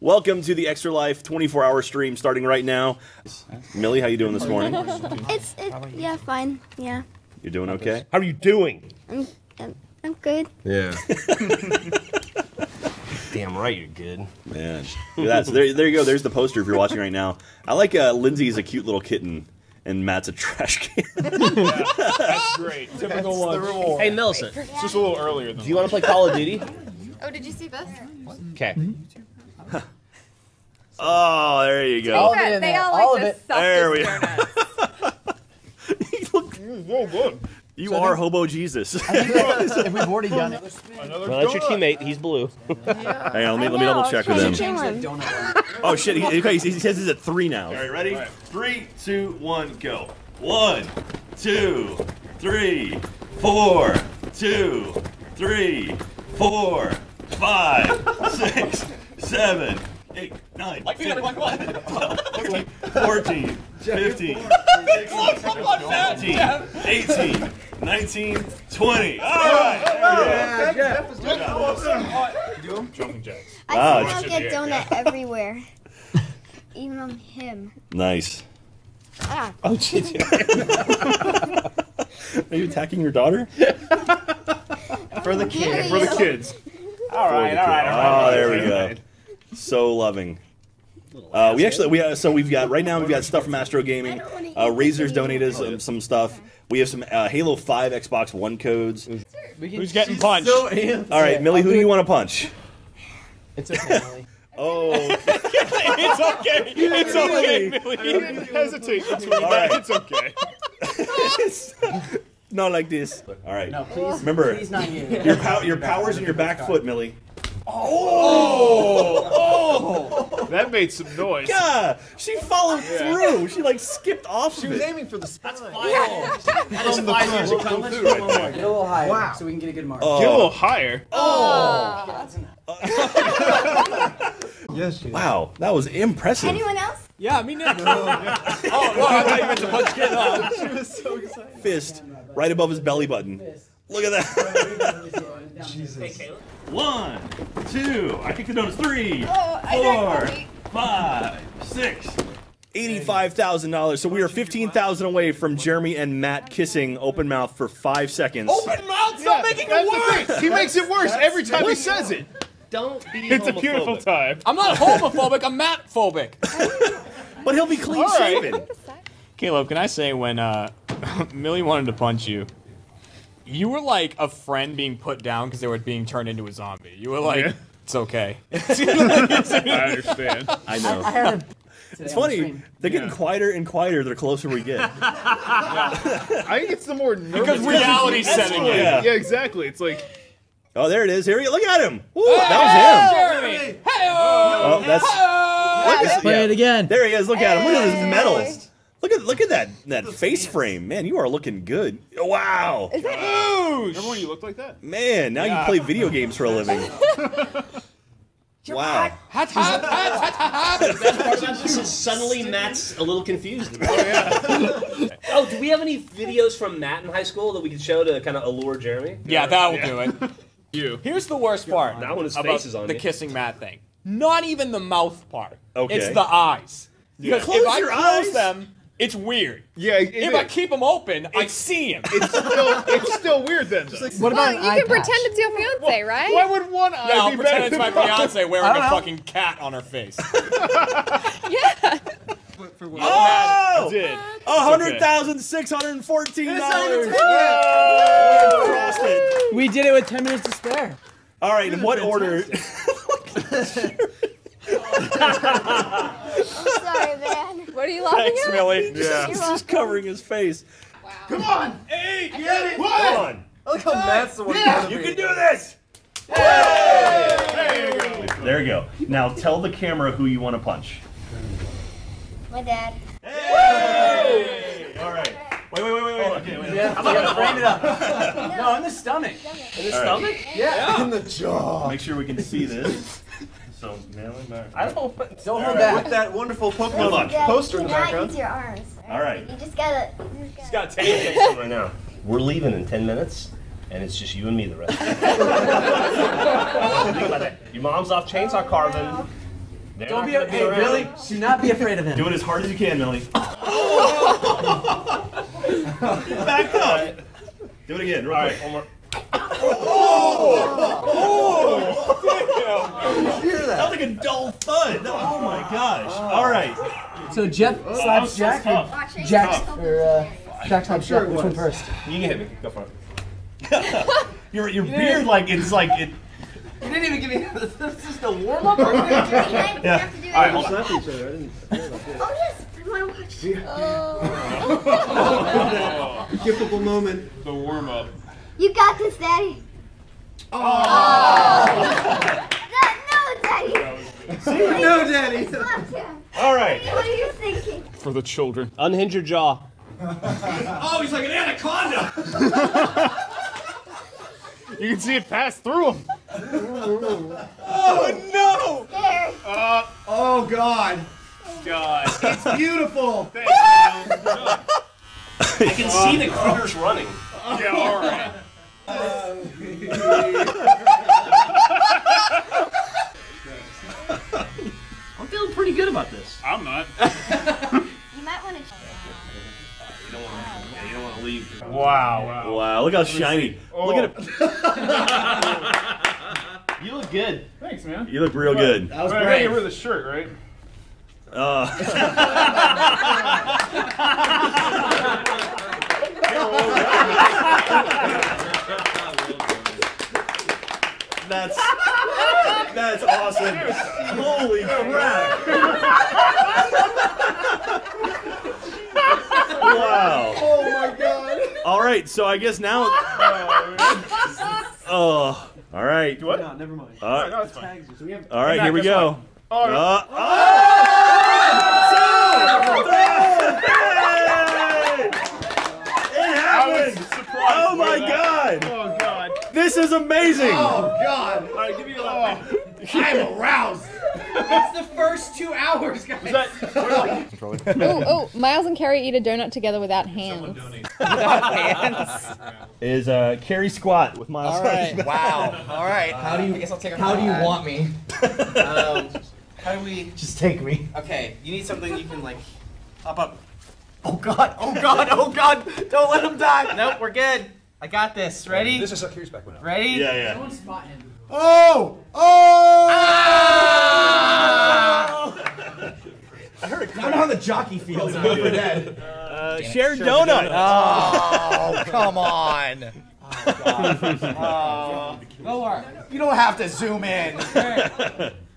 Welcome to the Extra Life 24-hour stream starting right now. Millie, how you doing this morning? It's it, yeah, fine. Yeah, You're doing okay? How are you doing? I'm I'm, I'm good. Yeah. Damn right you're good. Man, look at that. So there, there you go. There's the poster if you're watching right now. I like uh, Lindsay's a cute little kitten, and Matt's a trash can. That's great. Typical one. Hey Millicent, It's just a little earlier than do you want to play Call of Duty? Oh, did you see this? Okay. oh, there you go. All of it they there. all All like of the it. There we- go. you look, Whoa, good. you are Hobo Jesus. if we've already done it. Another Well, that's your teammate. He's blue. Hang on, let me, let me double check with him. Change that donut. Oh shit! He, okay, he says he's at three now. All right, ready? Three, two, one, go. One, two, three, four, two, three, four, five, six, seven, eight, nine, 10, 11, 12, 13, 14, 15, 16, 17, 18, 19, 20. All right. Jumping jacks. I Wow, somehow should get be- donut everywhere, even on him. Nice. Ah, Oh, shit. Are you attacking your daughter? For the kids. For the kids. All right, all right, all right. Oh, there we go. So loving. Uh, we actually we uh, so we've got right now we've got stuff from Astro Gaming. Uh, Razer's donated us um, some stuff. We have some uh, Halo Five Xbox One codes. Who's getting punched? All right, Millie, who do you want to punch? It's okay, Millie. Oh, it's okay. It's okay, Millie. didn't hesitate between All that. right. It's okay. not like this. All right. No, please. Remember, Please not you. your pow- your powers in your back foot, Millie. Oh! That made some noise. Yeah, she followed through. She like skipped off. She was aiming for the spine. Oh. That is five years of coming. Get a little higher Wow. so we can get a good mark. Get a little higher. Oh. Yes, she Wow, that was impressive. anyone else? Yeah, me neither. oh, well, I thought you meant to punch kid up. She was so excited. Fist right above his belly button. Look at that. Jesus. One, two, I kicked the donuts. Three, Oh, I four, didn't five, six. Eighty-five thousand dollars. So we are fifteen thousand away from Jeremy and Matt kissing open mouth for five seconds. Open mouth, stop making it worse. He makes it worse every time he says it. Don't be It's a beautiful homophobic. time. I'm not homophobic. I'm Matt phobic. But he'll be clean All right. shaven. Caleb, can I say when uh, Millie wanted to punch you, you were like a friend being put down because they were being turned into a zombie. You were like, Yeah. it's okay. I understand. I know. I heard him. It's funny. They're getting Yeah. quieter and quieter the closer we get. I think it's the more nervous. Because reality setting what- in. Yeah. Yeah, exactly. It's like Oh, there it is. Here, we- look at him. Woo, that Jeremy! Hey! was him. Oh, that's. Look at- Play yeah. it again. There he is. Look at him. Look at his medal. Look at look at that that face frame, man. You are looking good. Wow, Remember when you looked like that? man. Now you play video games for a living. Wow. Hat, hat, hat, hat, hat, hat. Best part about this is suddenly Matt's a little confused. Oh, oh, do we have any videos from Matt in high school that we could show to kind of allure Jeremy? Yeah, that will Yeah. do it. You. Here's the worst part That one, his about face is on the you. kissing Matt thing. Not even the mouth part. Okay. It's the eyes. Because Close if I your close eyes. them, it's weird. Yeah, it If is. I keep them open, I see him. it's still it's still weird then. Though. What Well, about you an eye can pretend it's your fiance, right? Why would one eye Yeah, I'll be pretend better it's than my the other? fiance wearing a know. fucking cat on her face. Yeah. Oh, Did. Oh, a hundred thousand six hundred and fourteen dollars. We did it with 10 minutes to spare. All right, in what order? Sorry, man. What are you laughing Thanks, at? Millie. Yeah. He's just covering his face. Come on. Hey, get it. Come on, I like how Matt's the one you can do this. There you go. Now tell the camera who you want to punch. My dad. Hey! All right. Wait, wait, wait, wait, wait. Okay, wait. Yeah, you gotta frame it up. No, in the stomach. In his stomach? Yeah. In the jaw. Make sure we can see this. So, nail it back. I don't. But Don't hold back. With that wonderful Pokemon luck. Poster in the background. use your arms. All right. You just gotta. You just gotta. got take it right now. We're leaving in ten minutes, and it's just you and me the rest. of the day. Think about that. Your mom's off chainsaw oh, carving. Don't be. Hey, really? Do not be afraid of him. Do it as hard as you can, Millie. Oh. Back up. Do it again, real quick. One more. That That was like a dull thud. Oh my gosh. All right. So Jeff slaps Jack. or Jack or uh, Jack slaps Jeff. Which one first? You can hit me. Go for it. Your your beard like it's like it. You didn't even give me. This is just a warm up. Or You have Yeah. to do it. All right, hold on. Oh yes, I want to watch it. Giftable moment. The warm up. You got this, Daddy. Oh. no, Daddy. No, Daddy. Slapped him. All right. What are you thinking? For the children. Unhinge your jaw. Oh, he's like an anaconda. You can see it pass through him. Oh no. There. Uh, oh God. God. It's beautiful. I can see the critters running. Yeah, all right. I'm feeling pretty good about this. I'm not. You might want to. You don't want to. Yeah, you don't want to leave. Wow. Wow, look how shiny. Look at it. You look good. Thanks, man. You look real good. That was I gotta get great. the shirt, right? Uh, that's that's awesome. Holy crap! wow. Oh my God. All right, so I guess now. Oh, all right. What? No, never mind. Uh, No, it's fine. So we have. all right, here we go. Oh, Uh, oh! Hey! My god! Oh God. This is amazing! Oh God. All right, give me a left. I'm aroused. it's the first two hours, guys. That? Oh, oh, Miles and Carrie eat a donut together without hands. without hands. Is uh Carrie Squat with Miles. All right. Wow. All right. How do you? I guess I'll take How do you want me? Um, how do we? Just take me. Okay, you need something you can like pop up. Oh God! Oh God! Oh God! Don't let him die. Nope, we're good. I got this. Ready? This is a curious back window. Ready? Yeah, yeah. Someone spot him. Oh! Oh! I heard a I don't know how the jockey feels. I'm over dead. uh, shared donut. Oh, come on. You don't have to zoom in.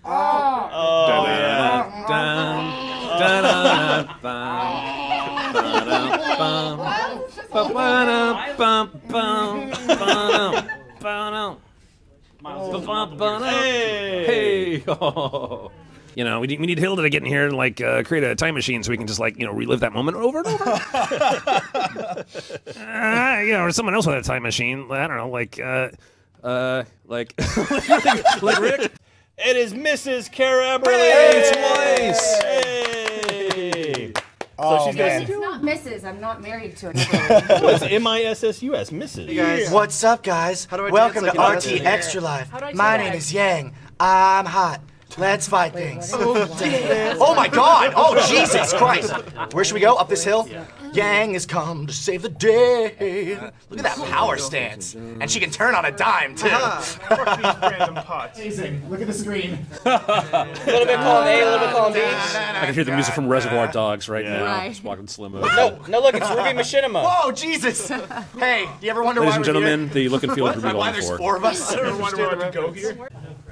Oh, yeah. Hey. Hey. Oh. You know, we need, we need Hilda to get in here and like uh, create a time machine so we can just like you know relive that moment over and over. uh, you know, or someone else with a time machine. I don't know, like uh, uh, like like Rick. It is Mrs. Kara Eberle. Hey, twice. Hey. Oh, so she's gonna man. It's not Mrs. I'm not married to it. oh, it's M I S S U S, Mrs. What's up, guys? do I Welcome to like RT artist? Extra Life. How do I do My name is Yang. I'm hot. Let's fight things. oh my God! Oh Jesus Christ! Where should we go? Up this hill? Yang has come to save the day. Look at that power stance, and she can turn on a dime too. Random pots. Amazing. Look at the screen. A little bit column A, eh? a little bit column B. I can hear the music from Reservoir Dogs right now. Right. Just walking slow mo. No, no, look, it's Ruby Machinima. Whoa, Jesus! Hey, do you ever wonder Ladies why and we're gentlemen, here? the look and feel of Ruby Why going there's for. four of us?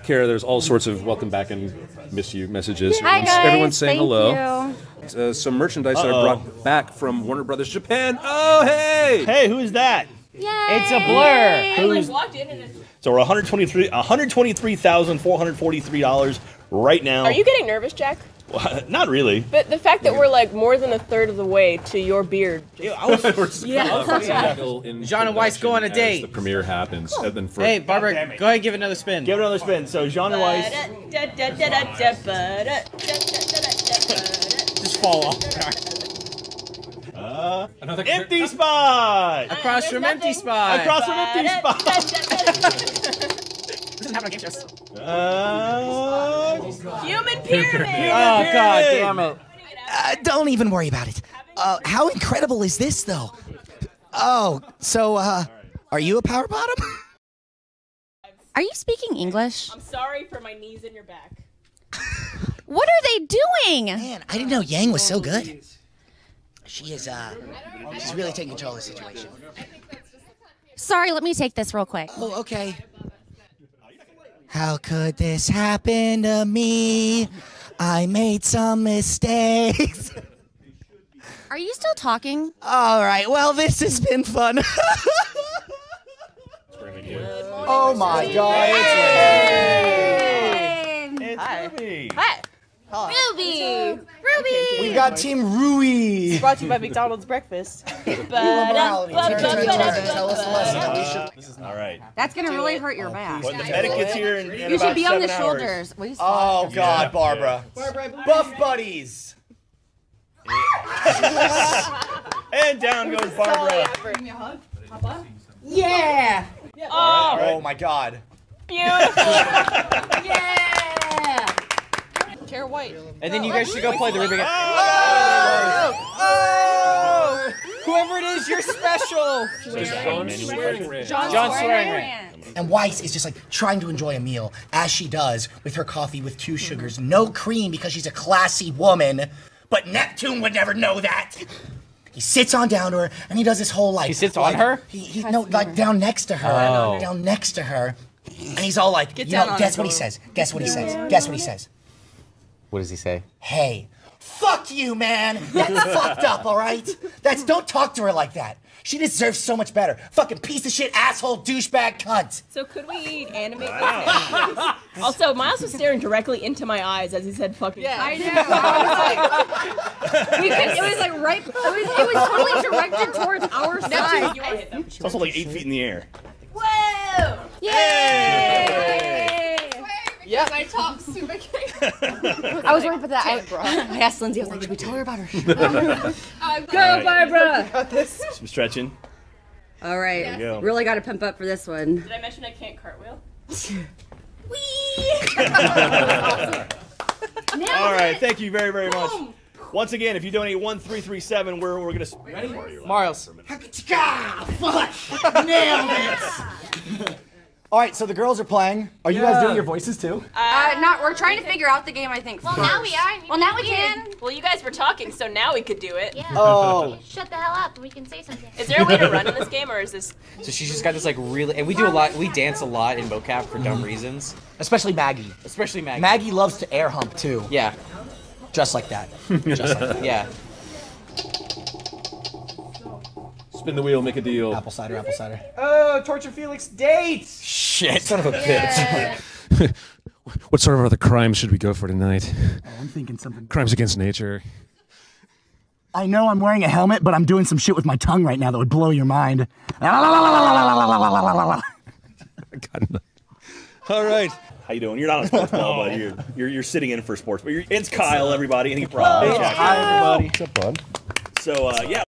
Kara, there's all sorts of welcome back and miss you messages. Hi, Everyone's- guys. Everyone's saying Thank hello. you. Uh, some merchandise that I brought back from Warner Brothers Japan. Oh, hey! Hey, who is that? Yay! It's a blur. Who's, so we're 123, 123,443 dollars right now. Are you getting nervous, Jack? Not really. But the fact that we're like more than a third of the way to your beard. I was, Yeah. John and Weiss go on a date. The premiere happens, and then for Hey, Barbara, go ahead and give another spin. Give it another spin. So John and Weiss. Just fall off. Uh, empty spot. Across from empty spot. Across from empty spot. Capricious. Uh, Human pyramid. Oh god damn it. Uh, don't even worry about it. Uh, how incredible is this, though? Oh, so, uh, are you a power bottom? Are you speaking English? I'm sorry for my knees in your back. What are they doing? Man, I didn't know Yang was so good. She is, uh, she's really taking control of the situation. Sorry, let me take this real quick. Oh, okay. How could this happen to me? I made some mistakes. Are you still talking? All right, well, this has been fun. oh my god. It's Ruby. Hi. Ruby. Uh, Ruby. We've got Team Rui. Brought to you by McDonald's breakfast. morality. Uh, turn, turn, turn. Tell us a lesson. All right. That's gonna really hurt your oh, back. When the medic gets here in, in You about should be on the seven hours. shoulders. Will you Oh stop? god, Barbara. Buff buddies. And down goes Barbara. Yeah. Oh, Oh my god. beautiful. Yeah. Tara White. And then you guys should go play the ribbon. Oh! oh! Oh! Whoever it is, you're special. John, John Swearingen. And Weiss is just like trying to enjoy a meal as she does with her coffee with two sugars, mm-hmm. no cream because she's a classy woman. But Neptune would never know that. He sits on down to her and he does this whole like. He sits on her? He, he no like down next to her, Oh. down next to her, and he's all like, Get you down know, on guess her, what he girl. says? Guess what he says? Guess what he says? What does he say? Hey, fuck you, man. That's fucked up, all right? That's don't talk to her like that. She deserves so much better. Fucking piece of shit, asshole, douchebag, cunt. So could we animate this? also, Miles was staring directly into my eyes as he said "fucking." Yeah, I know. I was like, we could, it was like right. It was, it was totally directed towards our side. It's also like eight feet in the air. Whoa! Yay! Yeah. My top super I was worried about that. I, I asked Lindsay. I was like, should we tell her about her? Go, Barbara. Got this. Some stretching. All right. There you go. Really got to pimp up for this one. Did I mention I can't cartwheel? All right. Thank you very, very much. Once again, if you donate one three three seven, we're we're gonna. Ready? Miles. Fuck! Nailed it! All right, so the girls are playing. Are you guys doing your voices too? Uh, not. We're trying to figure out the game. I think. Well, first. now we are. Well, now we can. Well, you guys were talking, so now we could do it. Yeah. Oh. Shut the hell up. We can say something. Is there a way to run in this game, or is this? So she's just got this like really, and we do a lot. We dance a lot in mocap for dumb reasons, Especially Maggie. especially Maggie. Maggie loves to air hump too. Yeah, Just like that. Just like that. yeah. Spin the wheel, make a deal. Apple cider, apple cider. Oh, Torture Felix dates. Shit. Son of a bitch. What sort of other crimes should we go for tonight? I'm thinking something. Crimes against nature. I know I'm wearing a helmet, but I'm doing some shit with my tongue right now that would blow your mind. All right. How you doing? You're not on sports ball, but you're, you're you're sitting in for sports. But you're, it's Kyle, everybody, and he brought. Hey, hi, everybody. What's up, bud? So uh, yeah.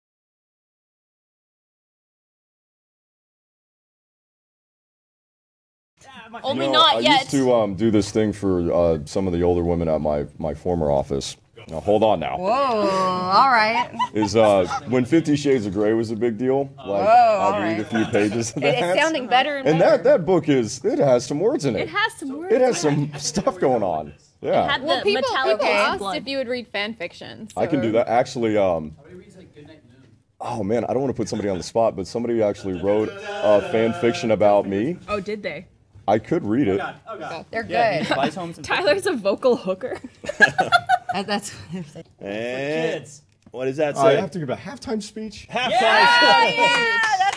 Only You know, not I yet. used to um, do this thing for uh, some of the older women at my, my former office. Now, hold on now. Whoa. All right. Is uh, when Fifty Shades of Grey was a big deal. Like, all I'd read a few pages of It- that. it's sounding better and, and better. that, that book is, it has some words in it. It has some words. It has some stuff going on. Yeah. had Well, people, metallic people asked blood. if you would read fan fiction. I can do that. Actually, um, oh man, I don't want to put somebody on the spot, but somebody actually wrote a fan fiction about me. Oh, did they? I could read it. Oh God, oh, They're good. Tyler's a vocal hooker. That's That- that's. And what does that I say? have to give a halftime speech. Halftime.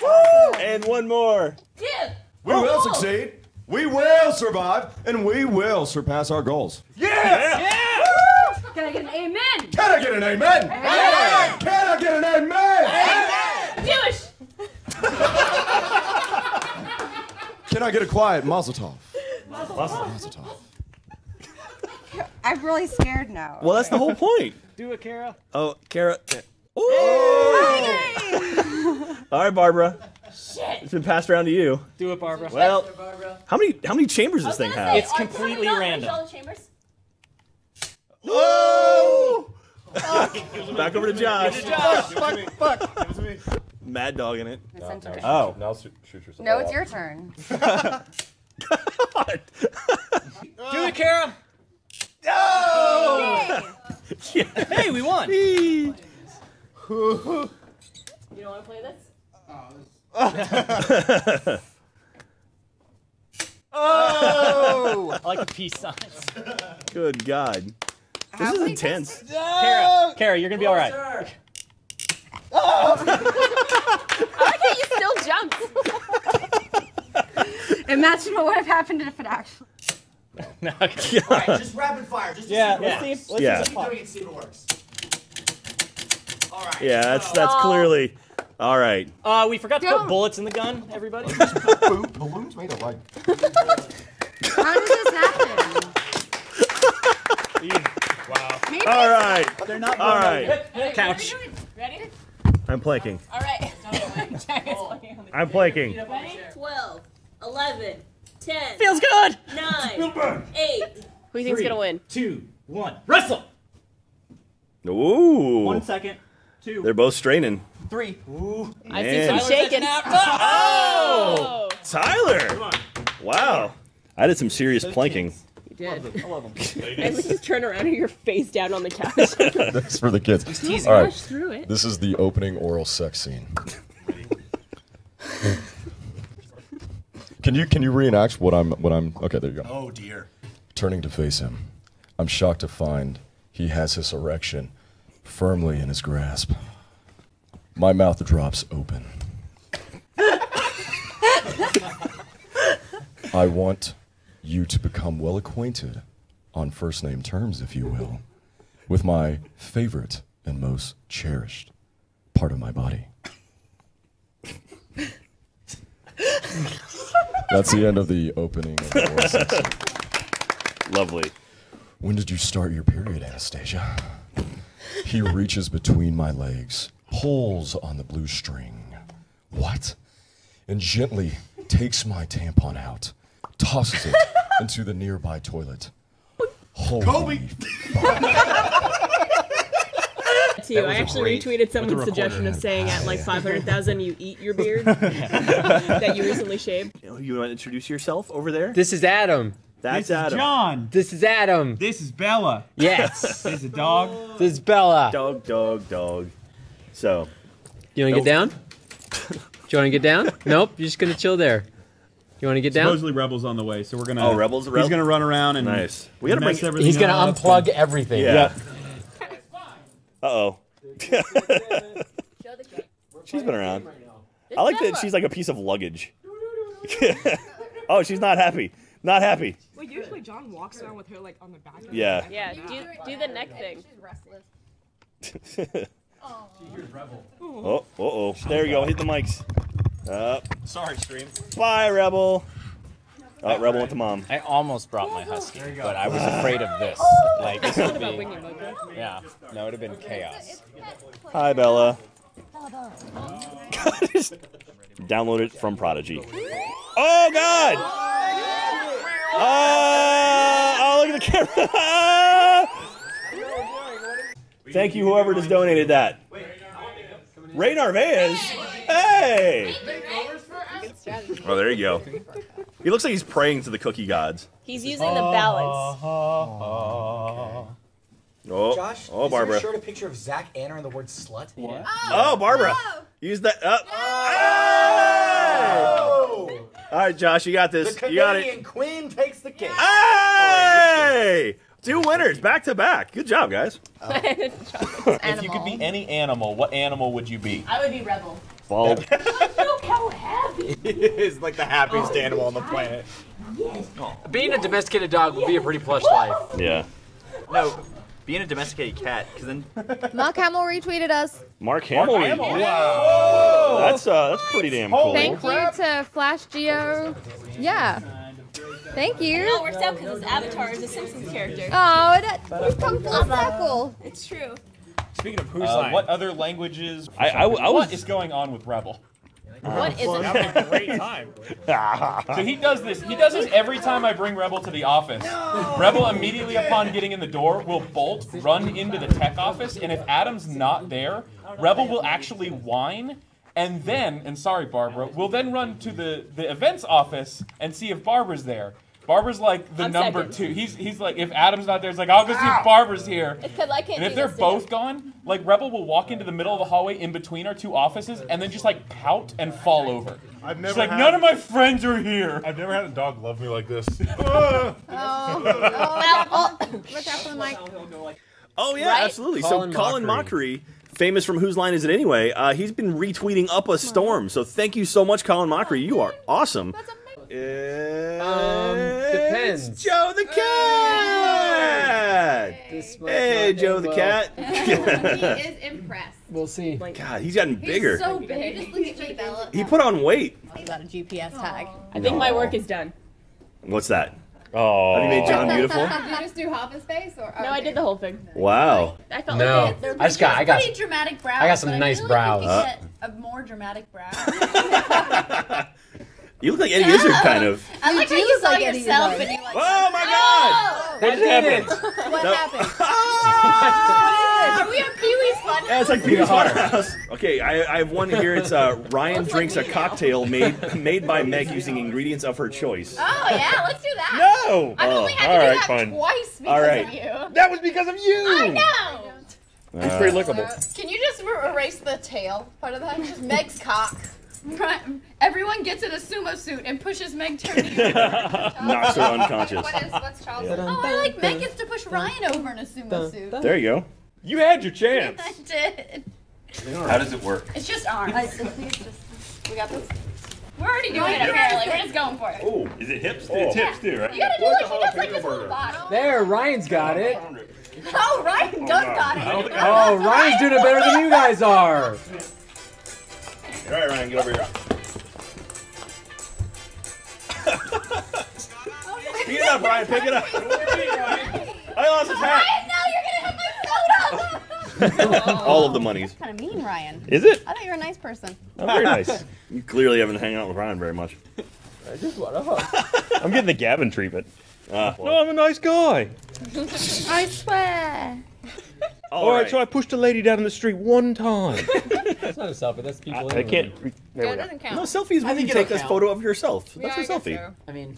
and one more. Yeah. We will succeed. We will survive, and we will surpass our goals. Yes. Yeah. Can I get an amen? Can I get an amen? Can I get an Amen? amen? Jewish. Can I get a quiet mazel tov? Mazel tov. I'm really scared now. Well, that's the whole point. Do it, Kara. Oh, Kara. Ooh. All right, Barbara. Shit. It's been passed around to you. Do it, Barbara. Well, how many how many chambers does this thing have? It's completely random. Whoa! Back over to Josh. Fuck, fuck. Mad dog in it. It's interesting. Oh. Now shoot yourself. No, it's your turn. Do it, Kara. No! Hey, we won. You don't want to play this? Oh, oh! I like the peace signs. Good God. This is intense. Kara, Kara, you're gonna be all right. I like how you still jumped. Imagine what would have happened if it actually. no, okay. All right, just rapid fire. Just to Yeah, see let's see if- let's Yeah. Keep doing it, see if it works. All right. Yeah, that's that's clearly. All right. Uh, we forgot to Don't. put bullets in the gun, everybody. Balloons made of like. How did this happen? wow. Maybe All right. They're not. All right. Couch. Ready? I'm planking. All right. I'm planking. Ready? 12, 11, 10. Feels good. 9, 8. Who do you think's Three, going to win? Two, one, wrestle. Ooh. One second. Two. They're both straining. Three. Ooh. I see Man. some shaking. Oh! oh! Tyler! Wow. I did some serious planking. You did. I love them. And we just turn around and you're face down on the couch. That's for the kids. teasing. All Rush right. through it. This is the opening oral sex scene. can you can you reenact what I'm what I'm? Okay, there you go. Oh dear. Turning to face him, I'm shocked to find he has his erection firmly in his grasp. My mouth drops open. I want you to become well acquainted, on first name terms, if you will, with my favorite and most cherished part of my body. That's the end of the opening of the oral sex scene. Lovely. When did you start your period, Anastasia? He reaches between my legs, pulls on the blue string. What? And gently takes my tampon out, tosses it into the nearby toilet. Holy to you. That I was a actually great- retweeted With the someone's suggestion of saying at like 500,000 you eat your beard that you recently shaved. You want to introduce yourself over there? This is Adam. That's Adam. this Adam. Is John. This is Adam. This is Bella. Yes. this is a dog. This is Bella. Dog, dog, dog. So. You want to get down? Do you want to get down? Nope. You're just gonna chill there. You want to get down? Supposedly Rebel's on the way, so we're gonna. Oh, Rebel's- He's Reb- gonna run around and Nice. We gotta mess bring- everything He's gonna up unplug and- everything. Yeah. Uh oh. she's been around. I like that she's like a piece of luggage. oh, she's not happy. Not happy. Well, usually John walks around with her like on the back. of Yeah. her Yeah, do, do the neck thing. Oh, uh oh. There we go. Hit the mics. Uh, Sorry, stream. bye, Rebel. Oh, Rebel went to mom. I almost brought my husky, but I was afraid of this. Like this would be. Yeah, no, it would have been chaos. Hi, Bella. Just Download it from Prodigy. Oh, God! Oh, oh look at the camera. Thank you, whoever just donated that. Ray Narvaez. Hey! Oh, there you go. He looks like he's praying to the cookie gods. He's using the balance. Oh, Josh, oh, is Barbara. there a shirt a picture of Zach Anner and the word slut? What? Oh, Barbara. Use that. Uh, Hey! All right, Josh, you got this. The You got it. Canadian queen takes the cake. Hey! Two winners back to back. Good job, guys. If you could be any animal, what animal would you be? I would be rebel. Ball. Look how happy. It's like the happiest animal on the planet. Being a domesticated dog would be a pretty plush life. Yeah. No, being a domesticated cat, because then. Mark Hamill retweeted us. Mark Hamill. Hamill. Wow. That's uh, that's pretty damn cool. Thank you to Flash Geo. Yeah. Thank you. No, it works out because his avatar is a Simpsons character. Oh, that, we've come full circle. It's true. Speaking of whose uh, line? what other languages? I- I w- I what was- is going on with Rebel? What is it? Having a great time. so he does this. He does this every time I bring Rebel to the office. Rebel immediately upon getting in the door will bolt, run into the tech office, and if Adam's not there, Rebel will actually whine. And then, and sorry, Barbara, we'll then run to the, the events office and see if Barbara's there. Barbara's like the I'm number second. two. He's he's like if Adam's not there, it's like I'll go see if Barbara's here. It's because I can't And if do they're this both gone, like Rebel will walk into the middle of the hallway in between our two offices and then just like pout and fall over. I've She's like, had- none of my friends are here. I've never had a dog love me like this. Oh, oh, look out for the mic. Oh yeah, Right? absolutely. Colin so Colin Mochrie, famous from Whose Line Is It Anyway? Uh, he's been retweeting up a storm. So thank you so much, Colin Mochrie. You are awesome. Um, depends. Joe the cat. Hey, Joe the cat. he is impressed. We'll see. God, he's gotten bigger. He's so big. Just look at me, Bella. He put on weight. He got a GPS tag. I No. think my work is done. What's that? Oh, have you made John beautiful? Did you just do half his face, or No, I did the whole thing. Wow. I felt No. like they, I just got- I got- pretty dramatic brows. I got some but nice feel brows. Like we Uh. get a more dramatic brow. You look like Eddie Izzard, kind of. I like how you look saw like yourself and you're like, Oh my God! What What happened? What happened? what is it? Do we have Pee Wee's Fun? Yeah, it's like Pee Wee's Funhouse. Okay, I, I have one here. It's uh, Ryan drinks a cocktail made made by Meg using ingredients of her choice. Oh yeah, let's do that. No! I've Oh, only had to all do that fine. twice because All right. of you. That was because of you. I know. It's pretty lickable. Can you just er- erase the tail part of that? Just Meg's cock. Right. Everyone gets in a sumo suit and pushes Meg to Knocks her unconscious. What is what's Charles? Oh, I like Meg gets to push Ryan over in a sumo suit. There you go. You had your chance. I did. How does it work? It's just arms. we got this. We're already doing it apparently. We're just going for it. Oh, is it hips? Oh. It's hips too, right? You gotta do like he does like his whole body. There, Ryan's got it. Oh, Ryan oh, does got it. Oh, Ryan's doing it better than you guys are. All right, Ryan, get over here. Pick it up, Ryan. Pick it up. I lost his hat. Ryan, now you're gonna hit my photo. All of the monies. Kind of mean, Ryan. Is it? I thought you were a nice person. Oh, very nice. You clearly haven't hung out with Ryan very much. I just want to hug. I'm getting the Gavin treatment. Ah, No, I'm a nice guy. I swear. All right. so I pushed a lady down in the street one time. That's not a selfie. That's people. I can't. There we go. doesn't count. No, selfies I when you take it'll this count. photo of yourself. Yeah, That's I a guess selfie. so. I mean,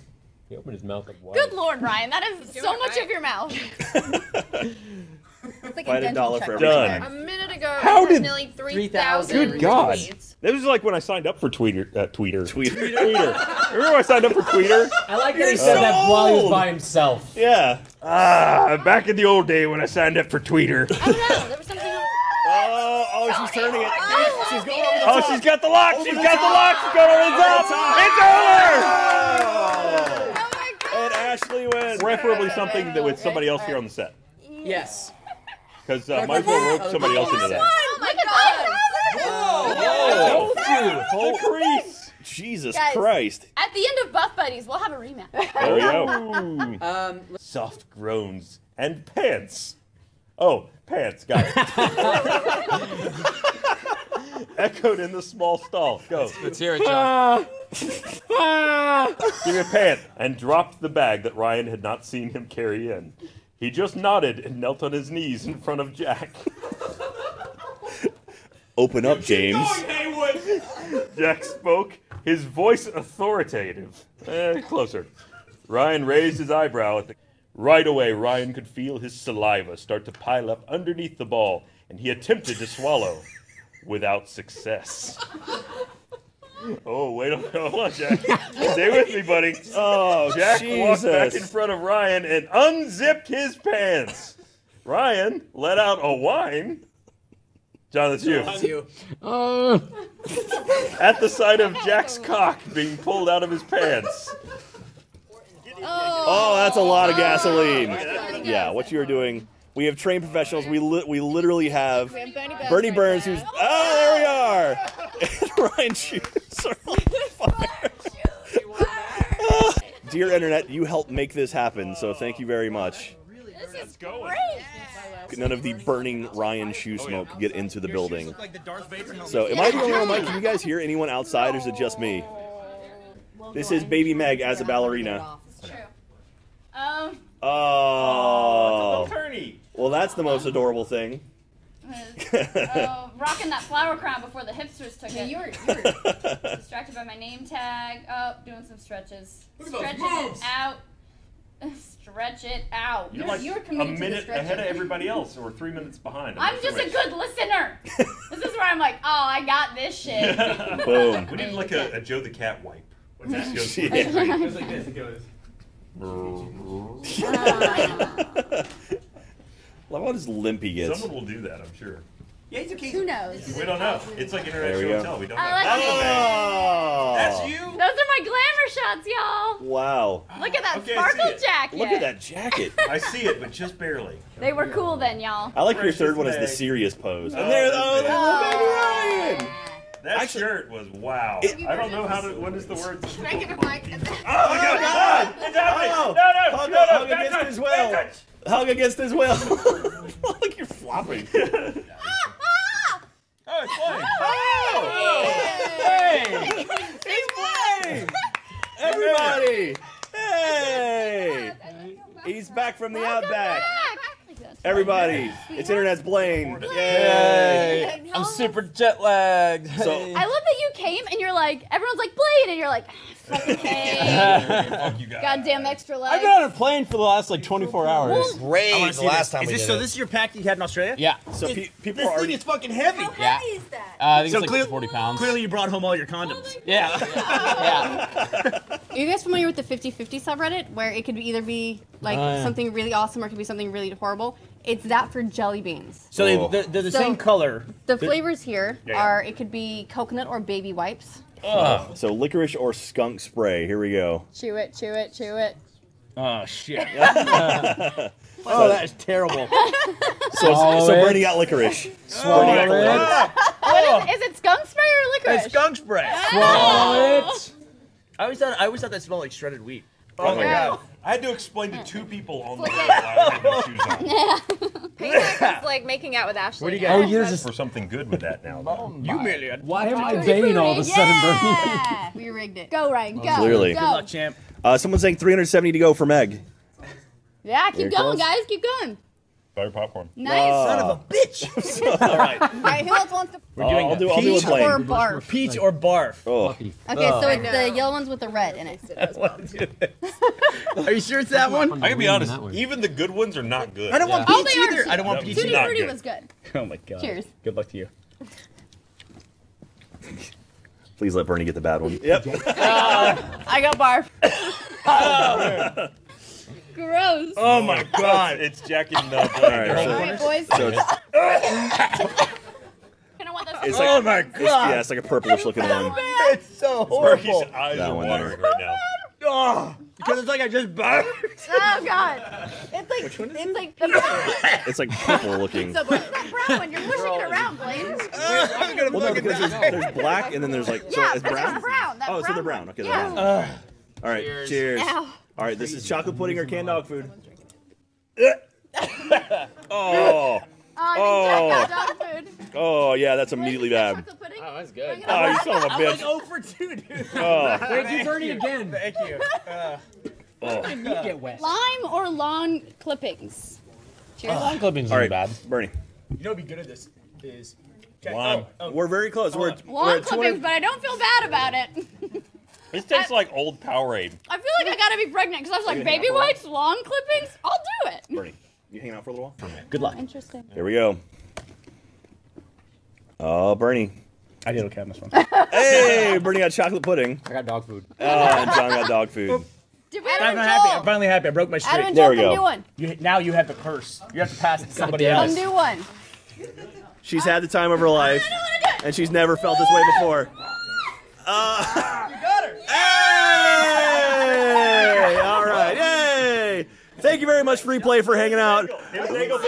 he opened his mouth like what? Good lord, Ryan, that is so much of your mouth. It's like If I a dental dollar check for on every Done. hair. A minute ago, How it was did- nearly 3,000 3,000 Good God. retweets. This was like when I signed up for Tweeter. Uh, Tweeter. Tweeter. Tweeter. Remember when I signed up for Tweeter? I like that he said so that while he was old. by himself. Yeah. Ah, back in the old day when I signed up for Tweeter. I don't know, there was something else. Oh, oh, she's turning it. She's going over the top. Oh, she's got the lock. Over She's the got the lock. She's going over the top. Oh. It's over. And Ashley wins. Preferably something that with somebody else here on the set, Yes. because uh, might as well rope somebody else into that. Oh my god! Oh, The crease. Jesus Guys. Christ. At the end of Buff Buddies, we'll have a rematch. There we go. Um, Soft groans and pants. Oh, pants. Got it. Echoed in the small stall. Go. Let's hear it, John. Give me a pant and dropped the bag that Ryan had not seen him carry in. He just nodded and knelt on his knees in front of Jack. Open up, James. Jack spoke, his voice authoritative. Eh, closer. Ryan raised his eyebrow at the. Right away, Ryan could feel his saliva start to pile up underneath the ball, and he attempted to swallow without success. Oh, wait, hold on, Jack. Stay with me, buddy. Oh, Jack walked back in front of Ryan and unzipped his pants. Ryan let out a whine. John, that's you. That's you. Oh. At the sight of Jack's cock being pulled out of his pants. Oh. oh, that's a lot of gasoline. Oh, yeah, what you're doing. We have trained professionals. We li- we literally have Burnie Burns, who's oh, there we are. And Ryan shoes are on fire. Dear internet, you helped make this happen, so thank you very much. This is great. none of the burning Ryan shoe oh, smoke could get into the building. Like the Darth Vader. So, am I the only one? Mike, can you guys hear anyone outside, or is it just me? This is Baby Meg as a ballerina. Um, Oh. Attorney. Well, that's the most adorable thing. uh, rocking that flower crown before the hipsters took it. You were, distracted by my name tag. Oh, doing some stretches. Look at those Stretching it out. Stretch it out. You're You're, like you're a committed to the minute stretching. ahead of everybody else, or three minutes behind. I'm just a good listener. this is where I'm like, oh, I got this shit. Boom. We need like a, a Joe the Cat wipe. What's that goes Yeah. It goes like this. It goes. Love how just limp he gets. Someone will do that, I'm sure. Yeah, he's okay. Who knows? We don't know. It's like There international hotel. We don't know. Like Oh. That's you. Those are my glamour shots, y'all. Wow. Look at that Okay, sparkle jacket. Look at that jacket. I see it, but just barely. They were cool then, y'all. I like your Precious third one as the serious pose. Oh, and Oh, there, that's oh, big. there's little baby Ryan. Oh, That shirt was wow. I don't know how to. What is the word? Can I get a mic? Oh my God! It's happening! Oh. No, no, Hug, no, no! hug bad against touch, his bad will. touch. Hug against his will. Look, you're flopping. Oh, oh it's flying. Hey! He's playing! Everybody! Hey! He's back from the outback. Everybody, it's Internet's Blaine. Yay! I'm super jet lagged. So- I love that you came and you're like, everyone's like, Blade, and you're like, fucking hey. Fuck you guys. Goddamn extra I've been on a plane for the last like 24 hours. Great. I wanna The see last this. time Is we this did so? it. This is your pack you had in Australia? Yeah. So This- pe- people this are thing already. is fucking heavy. Yeah. is that? Uh, I think So it's like clear- 40 pounds. Clearly, you brought home all your condoms. Yeah. yeah. Are you guys familiar with the 50-50 subreddit, where it could either be like Oh, yeah. something really awesome or it could be something really horrible? It's that for jelly beans. So they, Oh. they're, they're the So- same color. The They're- flavors here Yeah, yeah. are it could be coconut or baby wipes. So licorice or skunk spray. Here we go. Chew it, chew it, chew it. Oh shit. So- oh, that is terrible. So, Swallow so it. Burnie got licorice. Swallow Burnie got it. licorice. Ah! What is, oh. is it skunk spray or licorice? It's skunk spray. Ah! Swallow it. I always thought I always thought that smelled like shredded wheat. Oh, oh my Yeah. god! I had to explain to two people on the road why I had no shoes on. Payback is like making out with Ashley. What do you now. got? Oh, yours is. For something good with that now. though. You merely. Why am I Pretty Bane all of a fruity. sudden, Burnie? Yeah, we rigged it. Go, Ryan, go. Clearly. Go. Good luck, champ. Uh, someone's saying 370 to go for Meg. Yeah, keep it going, goes. guys. Keep going. Fire popcorn. Nice. Son of a ah. bitch. All right. All right, who else wants to? We're doing I'll a do- I'll do a peach blame. Or barf. Peach or barf. Oh. Okay, so it's the yellow ones with the red in it. I wanna do this. Are you sure it's that one? I can be honest. Even the good ones are not good. I don't want Oh, peach they are either. too. I don't want That peach Tutti not either. Frutti was good. Oh my god. Cheers. Good luck to you. Please let Burnie get the bad one. Yep. I got barf. Oh, Gross. Oh my god. It's Jack and uh, All right, All so, right, boys. so it's, Can I want this? it's like, Oh my it's- god. yeah, it's like a purplish looking one. It's so Burnie's horrible. eyes That are one watering right now. Oh, because it's like I just barfed. Oh God. It's like it's like the It's like purple looking. So what's that brown one? You're pushing it around, Blaine. I'm gonna Well, no, because there's, there's black and then there's like. So Yeah, it's but brown? it's brown. That Oh, so they're brown brown. Okay, Yeah. they're brown. Ugh. All right, cheers. Ow. All right, this is chocolate pudding or canned dog food. oh, Oh, Oh. I think Jack got dog food. oh yeah, that's immediately bad. Oh, that's good. Oh, you son of a I'm like bitch. 0 for 2, dude. Oh, Thank you, Burnie, again. Thank you. Uh, oh. You get wet. Lime or lawn clippings? Cheers. Lawn clippings All are right, bad. Burnie. you know, what'd be good at this is. Okay, Lime. Oh, oh. We're very close. We're, Hold we're Lawn clippings, 200. but I don't feel bad about it. This tastes like old Powerade. I feel like I gotta be pregnant because I was like, you hang out baby for wipes, lawn clippings. I'll do it. Burnie, you hanging out for a little while? Good luck. Interesting. Here we go. Oh, Burnie. I did okay on this one. Hey, Burnie got chocolate pudding. I got dog food. Oh, and John got dog food. Did we I'm happy. I'm finally happy. I broke my Adam streak. and There Joel, we come go. do one. You, now you have the curse. You have to pass it to somebody damn it. else. Come do one. She's had the time of her life, and she's never felt this way before. Uh, You got her. hey! All right, yay! Thank you very much, Free Play, for hanging out. It was angle for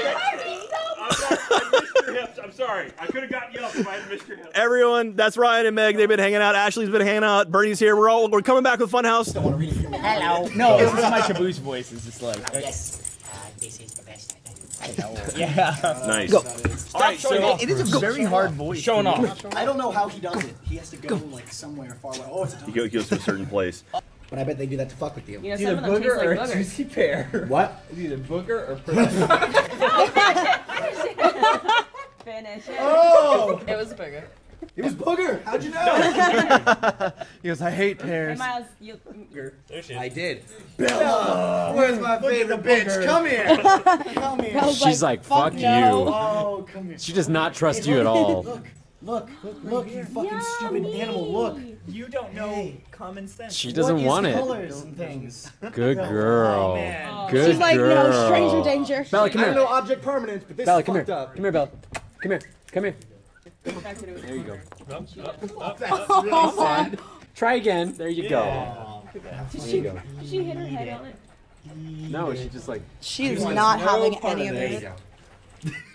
I'm sorry, I missed your hips. I'm sorry. I could have gotten you up if I had missed your hips. Everyone, that's Ryan and Meg. They've been hanging out. Ashley's been hanging out. Burnie's here. We're all we're coming back with Funhouse. Hello. No, this is my caboose voice. It's just like. Yes, uh, this is the best. I do. Yeah. Nice. Go. Stop All right, showing so off. It is a very hard voice. Showing off. I don't know how he does it. He has to go, like somewhere far away. Oh, it's a He he goes to a certain place. But I bet they do that to fuck with you. You know, It's some either of them taste booger like or a boogers. juicy pear. What? It's either booger or Finish it. Oh! It was a booger. It was booger. How'd you know? he goes, I hate Hey, pears. Miles, you, you're. I did. Bella! Where's my favorite bitch? Come here! Come here. She's like, fuck you. Oh, come here. She does not trust you at all. Look, look, look, you fucking stupid animal. Look. You don't know common sense. She doesn't What is want it. colors and things. Good oh, girl. man. Good She's like, girl. no, stranger danger. Bella, come I don't here. know object permanence, but this Bella, is come here. up. Come here, Bella. Come here. Come here. There you go. That's really fun. Try again. There you go. Did There she, you go. did she hit her head on it? No, she just like. She is not having part any of of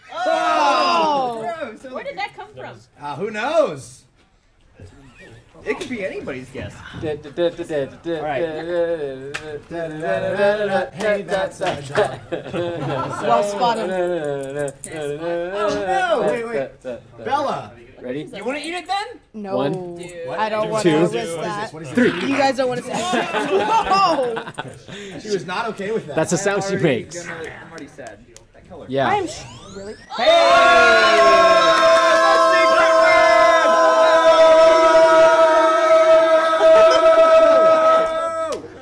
this. it. Oh! Where did that come from? Ah, who knows? It could be anybody's guess. Hey, that's Well spotted. Oh, no! Wait, wait. Bella! Ready? You want to eat it then? No. One, I don't want to risk that. What is three. You guys don't want to say No! She was not okay with that. That's the sound she makes. Gonna, I'm already sad. That color. Yeah. I'm sh- really.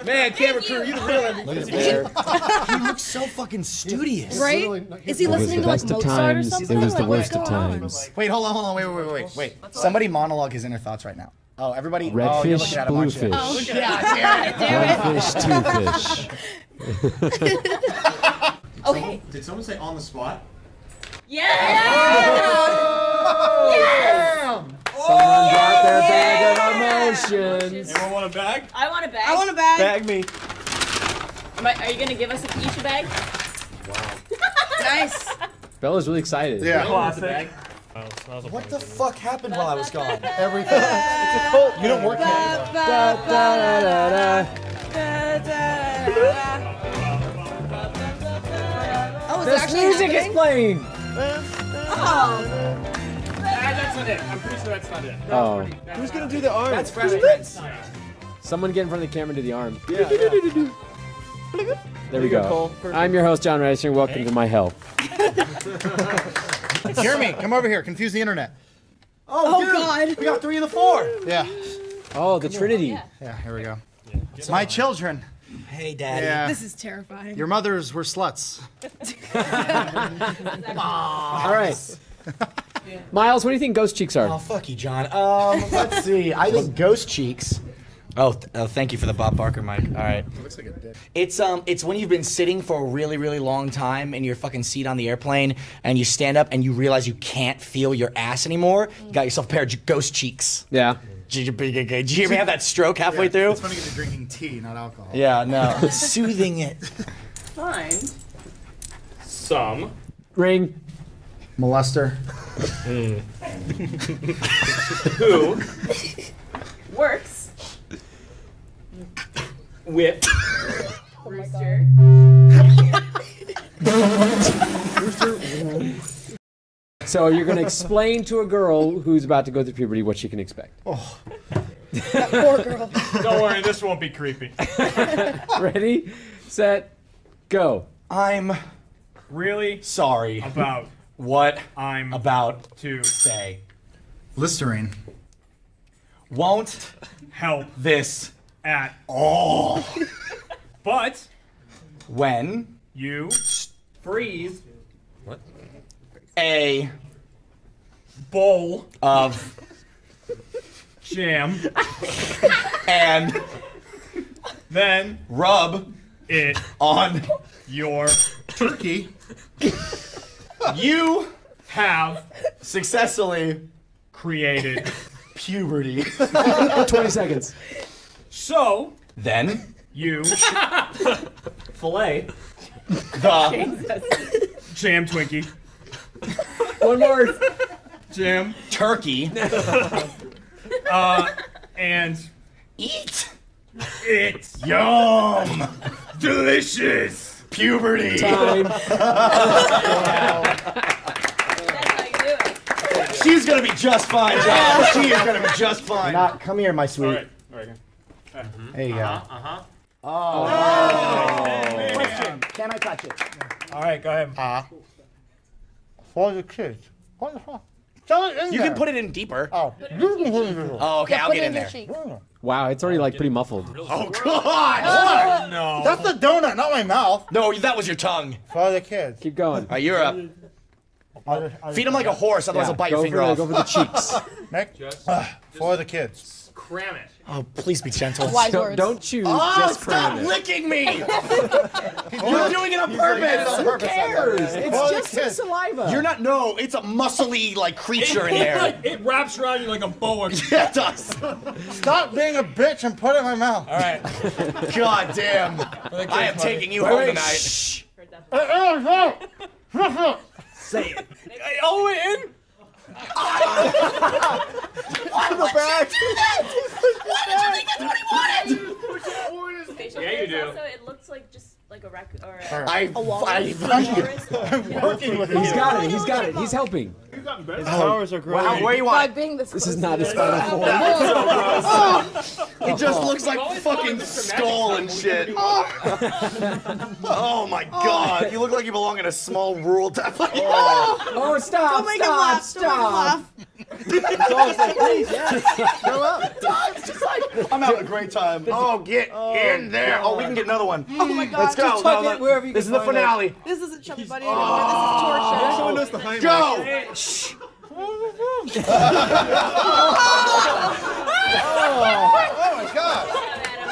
Man, camera crew, you the real Look at MVP. He looks so fucking studious. Right? Is he listening to like Mozart or something? Like, what's going on? Wait, hold on, hold on, wait, wait, wait, wait, wait. Somebody monologue his inner thoughts right now. Oh, everybody. oh, you're looking Redfish, at him, aren't you? bluefish. Oh, yeah, damn it. Whitefish, twofish. Okay. Did someone say on the spot? Yeah! Oh! Someone brought their bag of emotions. Anyone want a bag? I want a bag. I want a bag. Bag me. Am I, are you gonna give us each a bag? Nice. Bella's really excited. Yeah. Classic. Oh, what the fuck happened while I was gone? Everything. it's a cult. You don't work here anymore. Is This actually music is playing. Oh. that's not it. I'm pretty sure that's not it. Oh. Who's gonna do the arm? That's Fresh Prince. Someone get in front of the camera and do the arm. Yeah. There we go, go. Cole. Perfect. I'm your host, John Ricer. Welcome to my hell. Jeremy, come over here. Confuse the internet. Oh, oh, dude, God. We got three of the four. Yeah. Oh, the Trinity. Yeah, here we go. It's my children. Hey, Daddy. Yeah. This is terrifying. Your mothers were sluts. All right. Miles, what do you think ghost cheeks are? Oh, fuck you, John. Um, let's see. I think ghost cheeks. Oh, th- oh, thank you for the Bob Barker mic. All right. It Looks like a dick. It's um, it's when you've been sitting for a really, really long time in your fucking seat on the airplane, and you stand up and you realize you can't feel your ass anymore. You got yourself a pair of ghost cheeks. Yeah. Did you, did you ever have that stroke halfway Yeah, through? It's funny because you're drinking tea, not alcohol. Yeah, no. Soothing it. Find. Some. Ring. Molester. Hmm. Who Works. with Rooster. So you're going to explain to a girl who's about to go through puberty what she can expect. Oh. that Poor girl. Don't worry, this won't be creepy. Ready, set, go. I'm Really? sorry. About What I'm about to say? Listerine. Won't help this at all but when you freeze a bowl of jam and then rub it on your Turkey. you have successfully created puberty. 20 seconds. so Then you fillet the jam Twinkie One more. jam turkey uh and eat It's yum delicious Puberty. Time. She's gonna be just fine, John. She is gonna be just fine. Not, come here, my sweet. Alright, alright. There you go. Uh-huh. Oh. Question. Can I touch it? All right, go ahead. Uh, for the kids. What the fuck? Tell it in You there. can put it in deeper. Oh. Oh, okay, I'll get in there. Wow, it's already like pretty muffled. Oh God! Oh, no. That's the donut, not my mouth. No, that was your tongue. For the kids. Keep going. All right, you're up. Feed him like a horse, otherwise Yeah, he'll bite go your finger for the- off. go for the cheeks. Nick, uh, for the kids. Cram it. Oh, please be gentle. Wise Don't, words. don't choose. Oh, just stop cram it. licking me! You're doing it on purpose. Who cares? It's just some saliva. You're not. No, it's a muscly like creature in there. It wraps around you like a boa. Yeah, it does. Stop being a bitch and put it in my mouth. All right. God damn! I am taking you home tonight. Shh. Say it. All the way in. Why the back. Why did you think that's what he wanted? Yeah, you do. Also, it looks like just like a raccoon or a, I, a walrus. I, I'm working with He's you. got it. He's got it. He's helping. His powers are growing. Wow, where you By being this This is not his it. final form. It just looks like fucking skull and shit. Oh my oh. god, you look like you belong in a small rural town. Oh. oh, stop! Don't make him stop! laugh. Stop! Don't make him laugh. Fill up. It's just like, I'm having a great time. Oh, get oh, in there. Oh, we can get another one. Oh my god. Let's go. Just tuck No, it no, wherever you This is the find it. finale. This isn't Chubby Bunny anymore. This is Torture. Someone knows the high Go. Shh. Oh my god.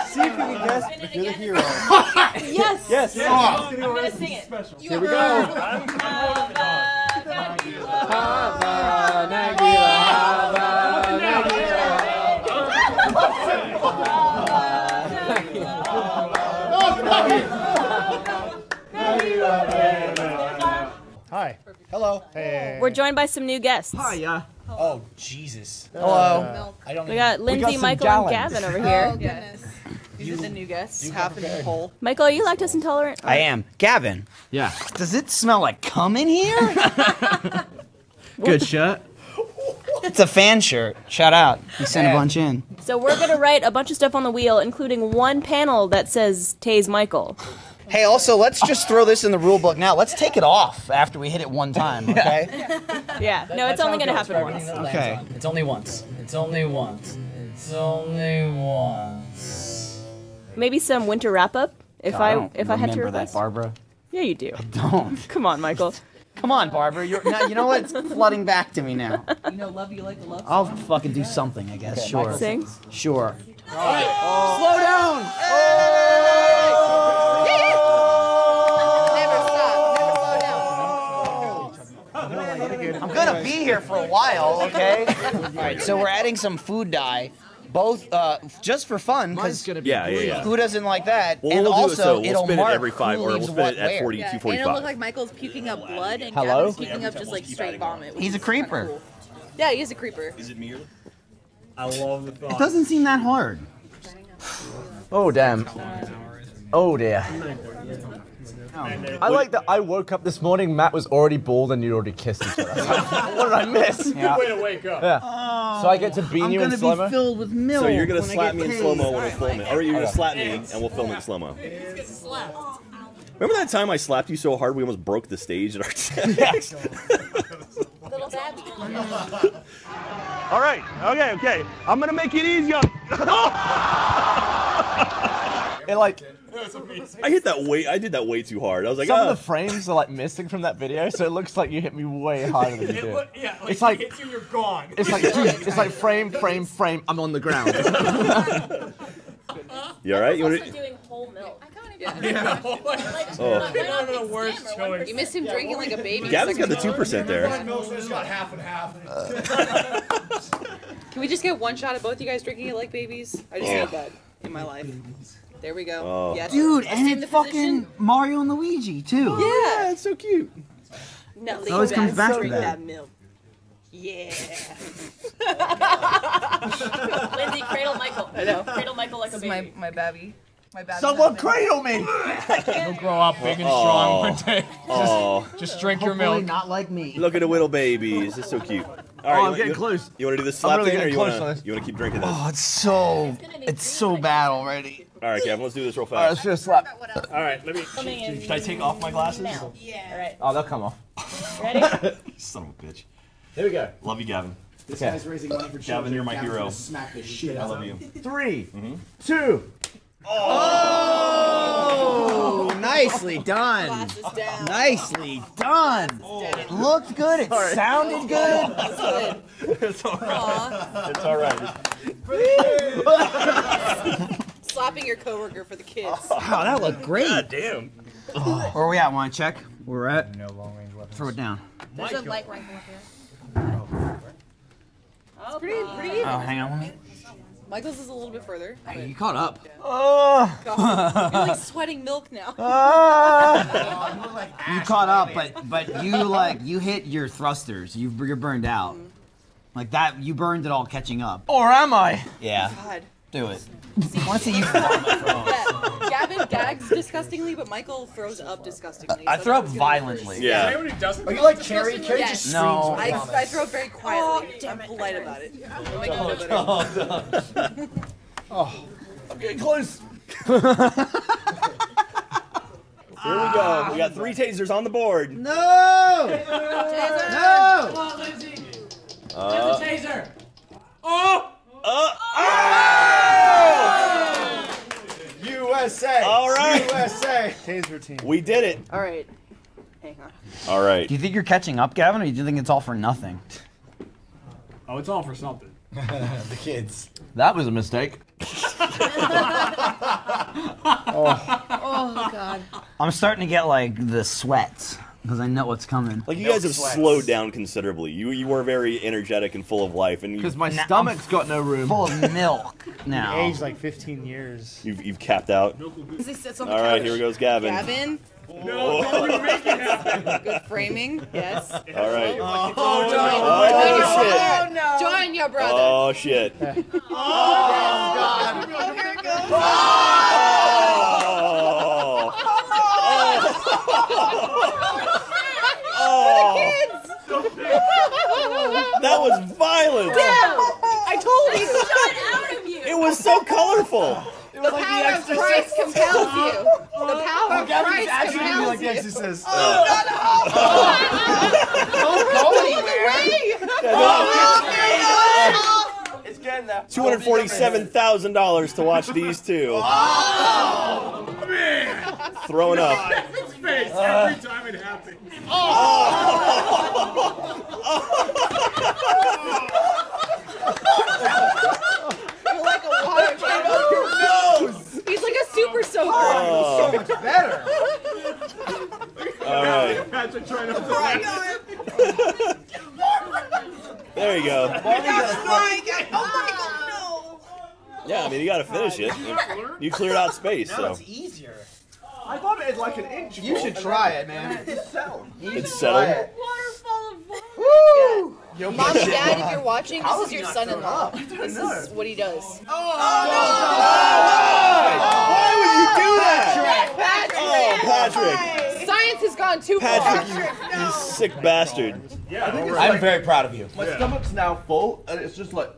See if you can guess you're the hero. Yes. Yes. Oh. I'm gonna sing it. Here we go. Hava, Hava, Nagila, Hava, Nagila. Hi. Hello. Hey. We're joined by some new guests. Hi, yeah. Oh Jesus. Uh, Hello. I don't. We got Lindsay, some Michael, gallons. and Gavin over here. Oh goodness. These are the new guests. Half in the hole. Michael, are you lactose intolerant? I am. Gavin, Yeah. does it smell like cum in here? Good shot. it's a fan shirt. Shout out. You sent a bunch in. So we're gonna write a bunch of stuff on the wheel, including one panel that says "Tase Michael." Hey, also, let's just throw this in the rule book now. Let's take it off after we hit it one time, okay? Yeah. No, it's only gonna happen once. Okay. It's only once. It's only once. It's only once. Maybe some winter wrap up. If I, don't if I had to remember that. Barbara. Yeah, you do. I Don't. Come on, Michael. Come on, Barbara. You're, now, you know what? It's flooding back to me now. You know, love you like a love. I'll fucking do something, I guess. Sure. Sing. Sure. Slow down. Never I'm gonna be here for a while, okay? All right, so we're adding some food dye, both uh, just for fun, because Yeah, yeah, yeah. who doesn't like that? Well, and we'll do it also, so we'll it'll spin it mark every five, who or we'll leaves spin what it at where. 40 Yeah, and it'll look like Michael's puking up blood and Hello? Gavin's puking up just like straight vomit. which He's a is kinda creeper. cool. Yeah, he is a creeper. Is it me I love the thought. It doesn't seem that hard. Oh damn. Oh dear. I like that I woke up this morning, Matt was already bald and you'd already kissed each other. what did I miss? Good way to wake up. Yeah. So I get to bean I'm you in gonna be filled with milk. So you're gonna when I slap get me in slow mo when we film it, or you're gonna slap me and we'll film it in slow mo. Remember that time I slapped you so hard we almost broke the stage at our Little dad. All right. Okay. Okay. I'm gonna make it easy. It like I hit that way. I did that way too hard. I was like, some ah. of the frames are like missing from that video, so it looks like you hit me way harder than you It did. look- yeah, like it's like hits you, you're gone. it's like it's like frame, frame, frame. I'm on the ground. You all right? You want to? doing whole milk. Yeah. Oh. One of the worst showings. You missed him drinking like a baby. Gavin's got the two percent there. It's half and half. Can we just get one shot of both you guys drinking it like babies? I just need that in my life. There we go. Oh. Yes. Dude, and it's the position. fucking Mario and Luigi too. Yeah. Oh, it's so cute. No, It always comes back to drink that. milk. Yeah. Lindsay, cradle Michael. I know. Cradle Michael like This a is baby. my, my babby. Someone cradle me! You'll grow up big and Oh. strong one day. Oh. Just, just drink your milk. not like me. Look at the little babies. It's so cute. All Oh, right, I'm you, getting you, close. You want to do this I'm slap really thing, or you want to you want to keep drinking this? Oh, it's so it's so bad already. All right, Kevin, let's do this real fast. Alright, let's fast. do a slap. All right, let me. Coming in. Should I take off my glasses? Yeah. All right. Oh, they'll come off. Ready? Son of a bitch. Here we go. Love you, Gavin. This Okay. guy's raising money for children. Gavin, you're my Gavin's hero. gonna Smack the shit I out love of you. him. 3 Mhm. two. Oh, nicely done. Down. Nicely done. It looked good. It Sorry. sounded good. Good. it's all right. It's all right. Slapping your coworker for the kids. Wow, that looked great. God damn. Where are we at? Want to check? We're at. No long range weapons. Throw it down. There's a light rifle up here. Oh, Pretty, pretty. Oh, hang on. Let me. Michael's is a little bit further. but- You caught up. God, you're like sweating milk now. you caught up, but but you like you hit your thrusters. You you're burned out. Mm-hmm. Like that, you burned it all catching up. Or am I? Yeah. God. Do it. I want to see you vomit. Yeah. Gavin gags disgustingly, but Michael throws up disgustingly. I so throw up that's gonna be violently. Yeah. Anyone who doesn't. Are you like Carrie? Carrie Yes. just No. screams I, with vomit. I throw up very quietly. I'm polite about it. I'll make him feel better. Oh, I'm getting close. Here we go. We got three tasers on the board. No. Taser. No. Uh, Taser. Oh! Uh, USA. All right. USA. Taser team. we did it. All right. Hang on. All right. Do you think you're catching up, Gavin, or do you think it's all for nothing? Oh, it's all for something. the kids. That was a mistake. Oh god. I'm starting to get like the sweats because I know what's coming. Like you Milk guys have sweats. slowed down considerably. You you were very energetic and full of life, and Because my Now- stomach's got no room. Full of milk now. Aged like 15 years. you've you've capped out. Because he sits on All the right, couch. here goes Gavin. Gavin. No, don't you make it. Good framing. Yes. All right. Oh, Oh, Oh, shit. no. Join your brother. Oh shit. Oh, here it goes. Oh. Oh. oh. oh That was violent. I told you. Shut out of you. It was so colorful. The power of Christ compels you. The uh-huh. power of oh, Christ actually compels like the you. Exorcist. Oh, Don't go anywhere. It's getting there. Two hundred forty-seven thousand dollars to watch these two Oh, man. throwing up. Kevin's face uh. every time it happens. Oh. Oh. You're like a water He's like a super soaker. Oh. So much better. All right, Patrick trying to. there you go. Oh Yeah, I mean you got to finish it. You cleared out space, Now so it's easier. I thought it was like an inch. You should try it, man. It's settled. You It's should settled? try it. Waterfall of Woo! Yo, Mom and shit. Dad, if you're watching, How this is is your son-in-law. thrown up? This is what he does. Oh, Why would you do that? Patrick! Oh, Patrick. Science has gone too Patrick, far. you, you sick bastard. Yeah, think it's I'm like- very proud of you. My Yeah. stomach's now full, and it's just like.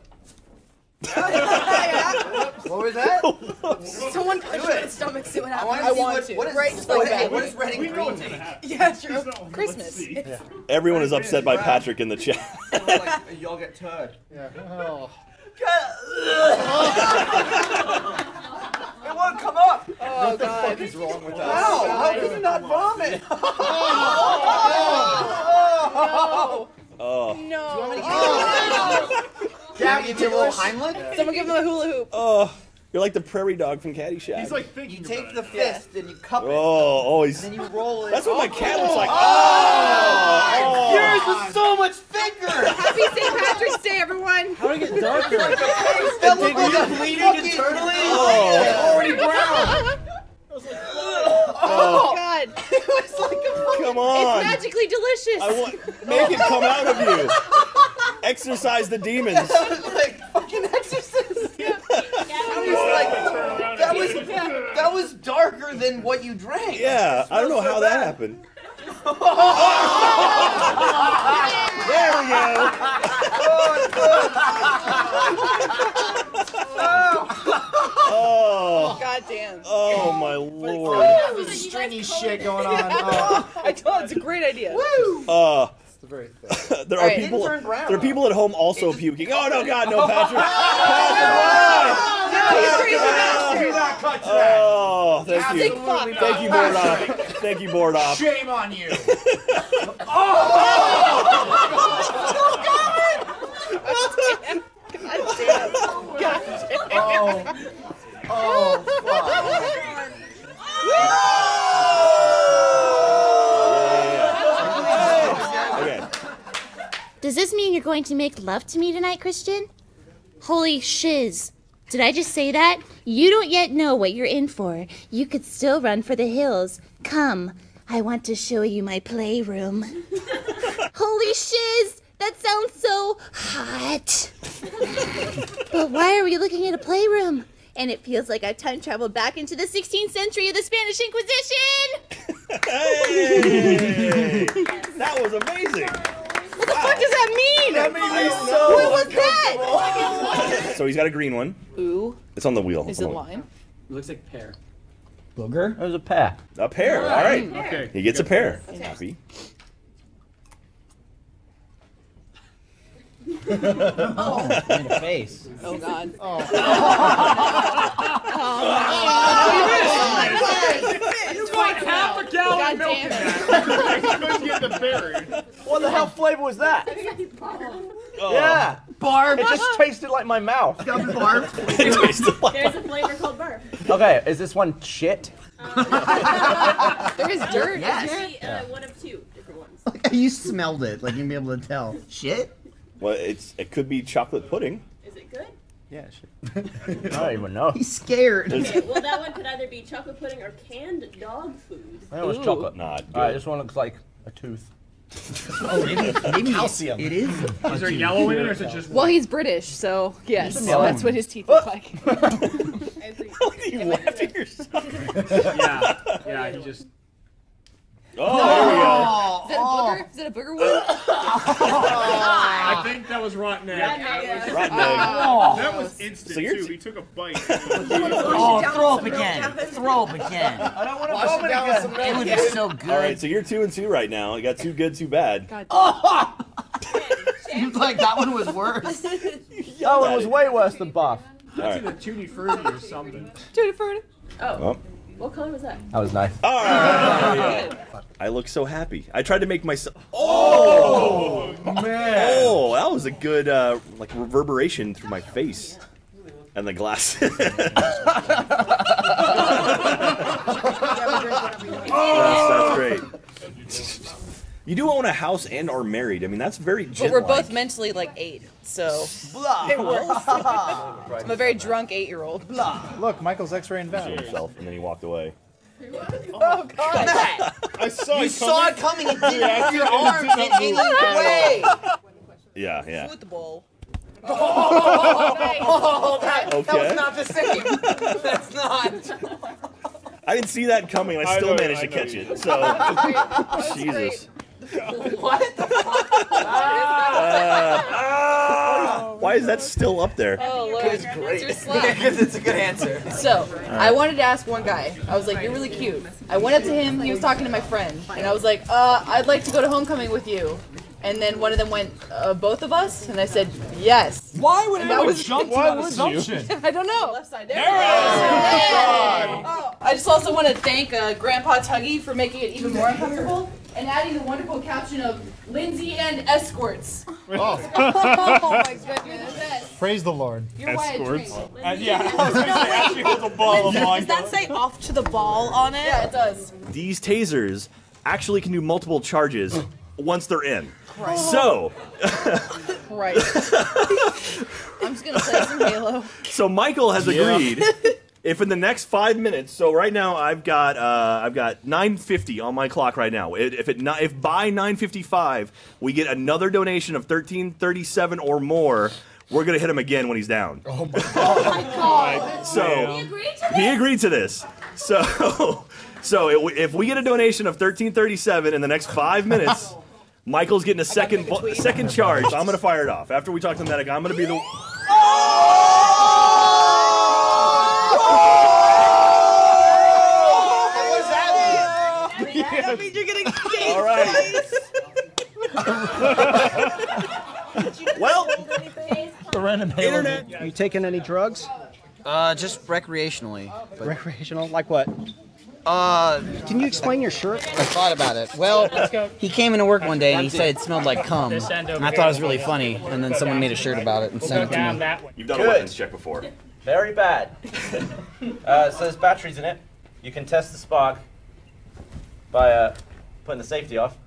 What was that? Someone punch me in the stomach, see what I happens. I want to. what is, Right, what, so hey, what is red and green what's gonna mean? Yeah, true. So, Christmas. see. Everyone is upset by Patrick in the chat. like, y'all get turd. Oh. It won't come up. Oh, what the God. fuck is wrong with us? How? How can you not vomit? Oh. Oh, No. Gabby, give a little Heimlich. Someone give him a hula hoop. oh, you're like the prairie dog from Caddyshack. He's like thinking You take about the it. fist and you cup oh, it. oh, oh, he's. Then you roll it. That's what my cat looks oh! like. Oh! oh, Oh. yours is so much thicker. Happy St. Patrick's Day, everyone. How did it get darker? that looked like a bleeding internally. Oh. already brown. Oh. oh, God. it was like a fucking. Come It's on. magically delicious. I want make it come out of you. Exercise the demons. That was like fucking exorcist. That was like that was that stronger than what you drank. Yeah, I don't know how that happened. there we go. Oh. God damn. Oh my lord. Some stringy shit going on. Oh. I told it's a great idea. Woo. Uh, the very there All are right. people. Brown, There are people at home also puking. Oh no, God, no, Patrick. Do not cut track. Oh, thank you, Absolutely not. thank you, Bordoff. Thank you, Bordoff. Shame on you. Oh, oh, oh, God damn. God damn. Oh. Oh, Okay. Does this mean you're going to make love to me tonight, Christian? Holy shiz. Did I just say that? You don't yet know what you're in for. You could still run for the hills. Come, I want to show you my playroom. Holy shiz! That sounds so hot. but why are we looking at a playroom? And it feels like I've time traveled back into the 16th century of the Spanish Inquisition. Hey, that was amazing. What the fuck does that mean? That made me so What was that? So he's got a green one. Ooh. It's on the wheel. Is It's it on the- lime? Looks like pear. Booger? It was a pear. A pear. All right. Okay. He gets a pear. Happy. Oh, in the face. Oh god. Oh! You put half a gallon of milk in that. Couldn't get the berry. What the hell flavor was that? Oh. Yeah. Barf. It just tasted like my mouth. barf. it There's a flavor called barf. Okay, is this one shit? There is dirt. Yes. Maybe, uh, one of two different ones. you smelled it, like you'd be able to tell. Shit. Well, it's it could be chocolate pudding. Is it good? Yeah, shit. I don't even know. He's scared. Okay, well, that one could either be chocolate pudding or canned dog food. I know it's Ooh. chocolate. Not Alright, this one looks like a tooth. Oh, maybe, maybe Calcium. It is. Is there yellow in it or is it just Well, he's British, so yes, Some yellow. that's what his teeth look like. you laughed at yourself. yeah, yeah, he just. Oh, there we go. Is that a booger? Is that a booger one? I think that was rotten egg. Rotten egg. Rotten egg. Oh. That was instant So you're too. t- He took a bite. Oh, throw up again. Throw up again. I don't want to Wash it down with some It would be milk. so good. All right, so you're two and two right now. You got two good, two bad. You like that one was worse. That one oh, was way worse than buff. All That's right. either tutti frutti or something. Tutti frutti. Oh, Oh. What color was that? That was nice. All right. I look so happy. I tried to make myself. Oh, man. Oh, that was a good uh, like reverberation through my face and the glass. that's, that's great. You do own a house and are married. I mean, that's very But we're both mentally like eight, so it works. I'm a very drunk eight-year-old. Blah. Look, Michael's X-ray and valve. himself, and then he walked away. Oh God! I saw You it saw it coming. coming. It didn't Yeah, move your it arm in any way. Yeah, yeah. Football. Oh, that, that Okay. was not the same. That's not. I didn't see that coming, and I I still know- managed I to catch you it. So, Jesus. What the fuck? Uh, why is that still up there? Oh Lord, it's great. It's your slap. Because it's a good answer. So, I wanted to ask one guy. I was like, "You're really cute." I went up to him. He was talking to my friend, and I was like, "Uh, I'd like to go to homecoming with you." And then one of them went, uh, "Both of us?" And I said, "Yes." Why would And anyone that was jump to why that would assumption? I don't know. Left side. There, There it is. Oh, I just also want to thank uh, Grandpa Tuggy for making it even more uncomfortable and adding the wonderful caption of Lindsay and escorts. Oh. oh my goodness. Praise the Lord. You're why I drink. Uh, yeah, I was gonna say, actually holds a ball of wine. Does that say off to the ball on it? Yeah, it does. These tasers actually can do multiple charges once they're in. Christ. So, Right. I'm just gonna play some Halo. so Michael has Yeah. agreed. If in the next five minutes, so right now I've got uh, I've got 950 on my clock right now. If if, it, not- if by 955 we get another donation of 1337 or more, we're gonna hit him again when he's down. Oh my god. So He agreed to he agreed to this. So, so it, if we get a donation of 1337 in the next five minutes, Michael's getting a second vo- second charge. I'm gonna fire it off after we talk to the Medic. I'm gonna be the. That means you're getting All right. well, the random Internet. You taking any drugs? Uh, just recreationally. But Recreational? Like what? Uh, Can you explain your shirt? I thought about it. Well, he came into work one day and he said it smelled like cum. And I thought it was really funny. And then someone made a shirt about it and sent it to me. You've done a weapons check before. Very bad. uh, so there's batteries in it. You can test the spark by uh, putting the safety off.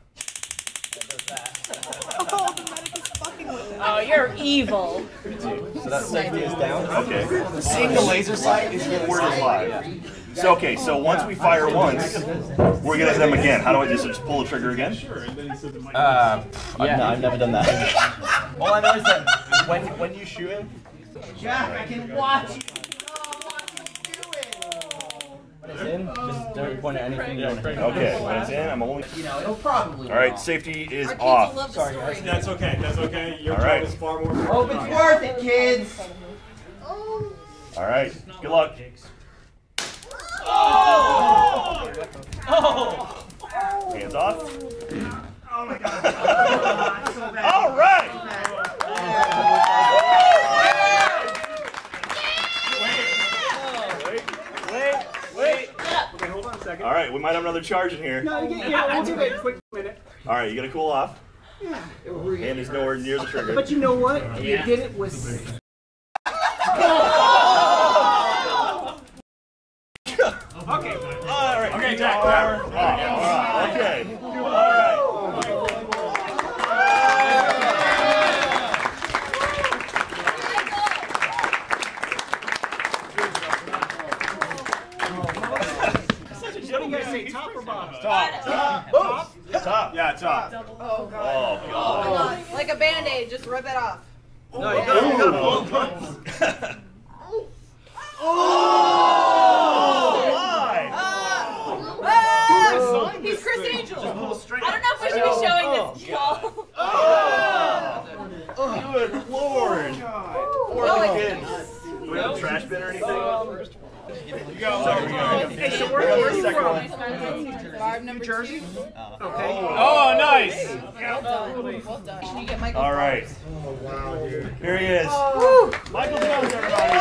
Oh, you're evil. So that safety is down. Okay. Seeing the laser sight is Word is live. So okay, so once we fire once, we're gonna hit them again. How do I just, just pull the trigger again? Uh, I've, no, I've never done that. All I know is that when when you shoot him, Jack, I can watch. When it's in, just don't point at anything. you don't- Okay, when it's in, I'm only. You know, it'll probably. All right, safety is off. Sorry, guys. That's okay. That's okay. Your All right. job is far more. Oh, Hope it's worth it, kids. All right, good luck. Oh! Oh! Hands off. Oh my god. All right. Wait, wait, wait. Okay, hold on a second. All right, we might have another charge in here. No, yeah, yeah, we'll do it. Quick minute. All right, you gotta cool off. Yeah. Hand is nowhere near the trigger. But you know what? You did it with. Okay. All right. Okay, Jack. All right. All right. Okay. All right. What do you guys say? Top or? Top. Top. Top. Yeah, top. Oh god. Oh god. Like a band-aid, just rip it off. No, you gotta, you gotta Ah! He's Criss Angel. I don't know if we should be showing this, y'all. Oh, good lord. Poor Oh, the it's- kids. Do we have a trash bin or anything? You go. Sorry, we gotta- Hey, so where are you from? number Jersey? two. Okay. Oh, nice. Well done. Well done. Can you get Michael? All right. Here he is. Woo! Michael Jones, everybody.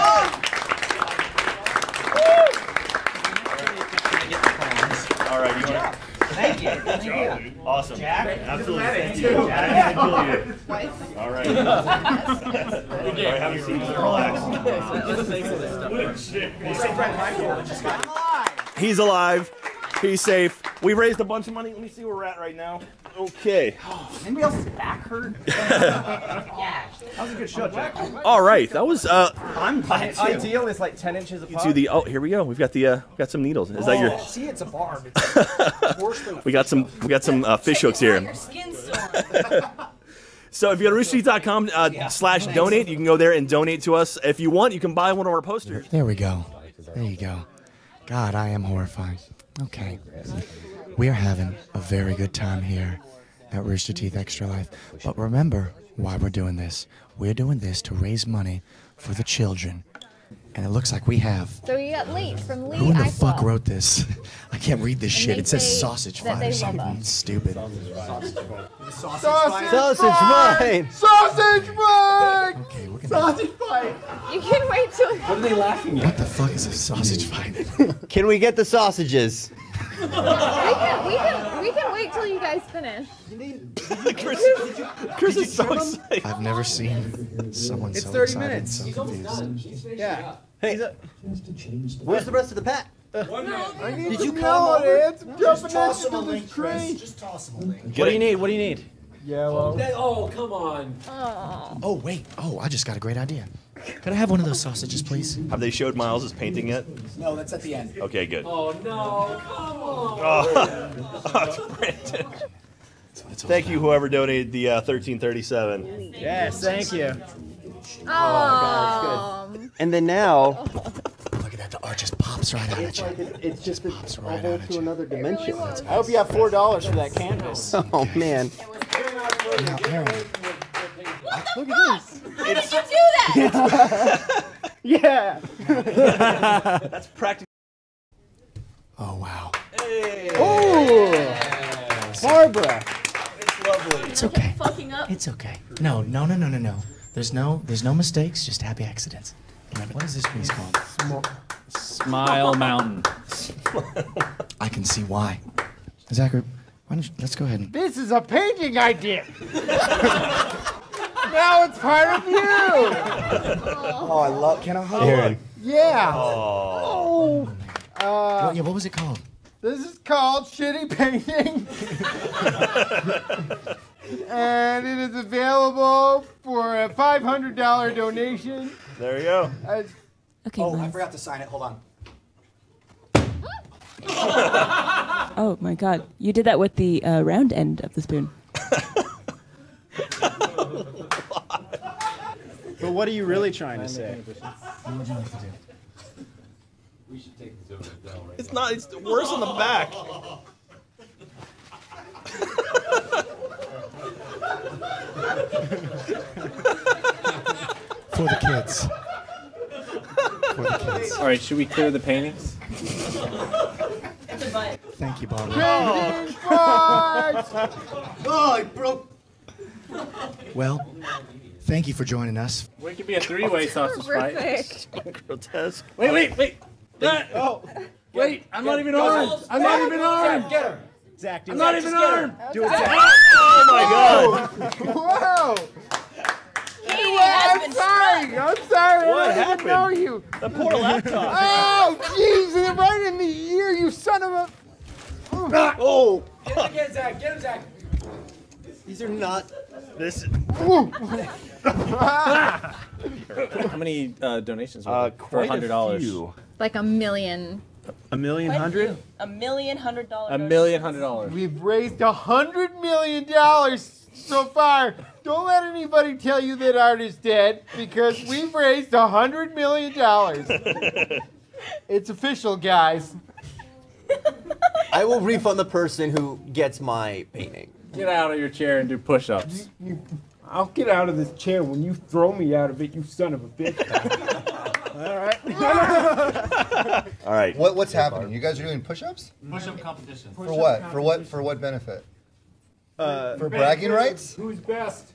All right, you want Thank you. Good job, dude. Awesome. Jack? Absolutely. Thank you. Jack. I you. All right. All right, have a seat. Relax. He's alive. He's safe. We raised a bunch of money. Let me see where we're at right now. Okay. Anybody else's back hurt? That was a good shot, Jack. All right. That was uh. I'm Ideal is like 10 inches apart. to the. Oh, here we go. We've got the. Uh, got some needles. Is that your? See, it's a barb. It's worse We got some. We got some uh, fish hooks here. So if you go to roosterteeth.com uh, slash donate, you can go there and donate to us. If you want, you can buy one of our posters. There we go. There you go. God, I am horrified. Okay. We are having a very good time here at Rooster Teeth Extra Life. But remember why we're doing this. We're doing this to raise money for the children. And it looks like we have. So we got late from Lee Who in the Eichwald. fuck wrote this? I can't read this And shit. It says say sausage that fight or something stupid. Sausage, fight. Sausage fight. Sausage fight. Sausage fight. You can wait till. What are they laughing at? What the fuck is a sausage fight? Can we get the sausages? We can, we can, we can wait till you guys finish. Chris, Chris is so excited. I've never seen someone It's so 30 excited, minutes. so confused. Yeah. Hey, where's the rest of the pack? Uh, Did you call it? It's jumping toss him a into the link, Chris. tree. Just toss him a link. What do you need? What do you need? Yellow. Oh, come on. Oh wait! Oh, I just got a great idea. Could I have one of those sausages, please? Have they showed Miles' painting yet? No, that's at the end. Okay, good. Oh no! Come on. Oh, oh, Brandon. Thank you, whoever donated the uh, 1337. Yes, thank you. Oh. good. And then now, Look at that! The arch is popping. pops right out at you. It's just a, Pops right whole out at to you. another dimension. I hope you have four dollars for that canvas. Oh man. Now, Aaron, Look at this. How did you do that? Yeah. That's practical. oh wow. Ooh. Barbara. It's lovely. It's okay. Fucking up. It's okay. No, no, no, no, no, no. There's no, there's no mistakes. Just happy accidents. Remember, what is this piece called? Smile Mountain. I can see why. Zachary, why don't you, let's go ahead and. This is a painting I did. now it's part of you. Oh, I love. Can I hold Aaron. Yeah. Oh. Uh, What, yeah, what was it called? This is called Shitty Painting. and it is available for a $500 donation. There you go. Uh, Okay. Oh, I forgot to sign it. Hold on. Oh my god. You did that with the uh, round end of the spoon. but what are you really trying to say? What would you like to do? It's not. It's worse on the back. For the kids. For the kids. All right, should we clear the paintings? Thank you, Barbara. Painting parts! Oh, I broke. Well, thank you for joining us. We could be a three-way sausage fight. Grotesque. Wait, wait, wait. Oh, wait! I'm not even armed. I'm not even armed. Get her. Zach, do I'm it. not even armed. Do it, Zach. Oh my god. Whoa! He I'm sorry. I'm sorry. What I didn't happened? know you. The poor laptop. Oh, jeez! and Right in the ear, you son of a. Ah. Oh. oh. Get him again, Zach. Get him, Zach. These are not. This. How many uh, donations were Uh, there for quite hundred a dollars? few. Like a million. A million hundred. A million hundred dollars. A million hundred dollars. We've raised a hundred million dollars so far. Don't let anybody tell you that art is dead because we've raised a hundred million dollars. It's official, guys. I will refund the person who gets my painting. Get out of your chair and do push-ups. I'll get out of this chair when you throw me out of it, you son of a bitch. All right. All right. What, what's happening? You guys are doing push-ups? Push-up competition. For what? For what? For what benefit? Uh, For bragging rights? Who's best?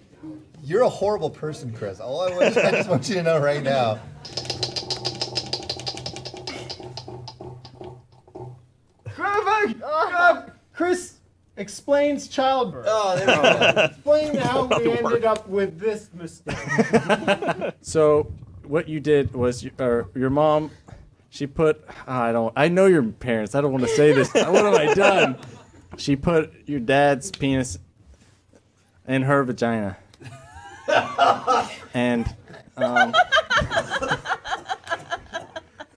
You're a horrible person, Chris. All I, want, I just want you to know right now. Chris explains childbirth. Oh, there we go. Explain how we ended up with this mistake. So what you did was, you, or your mom, she put. I don't. I know your parents. I don't want to say this. what have I done? She put your dad's penis in her vagina, and um,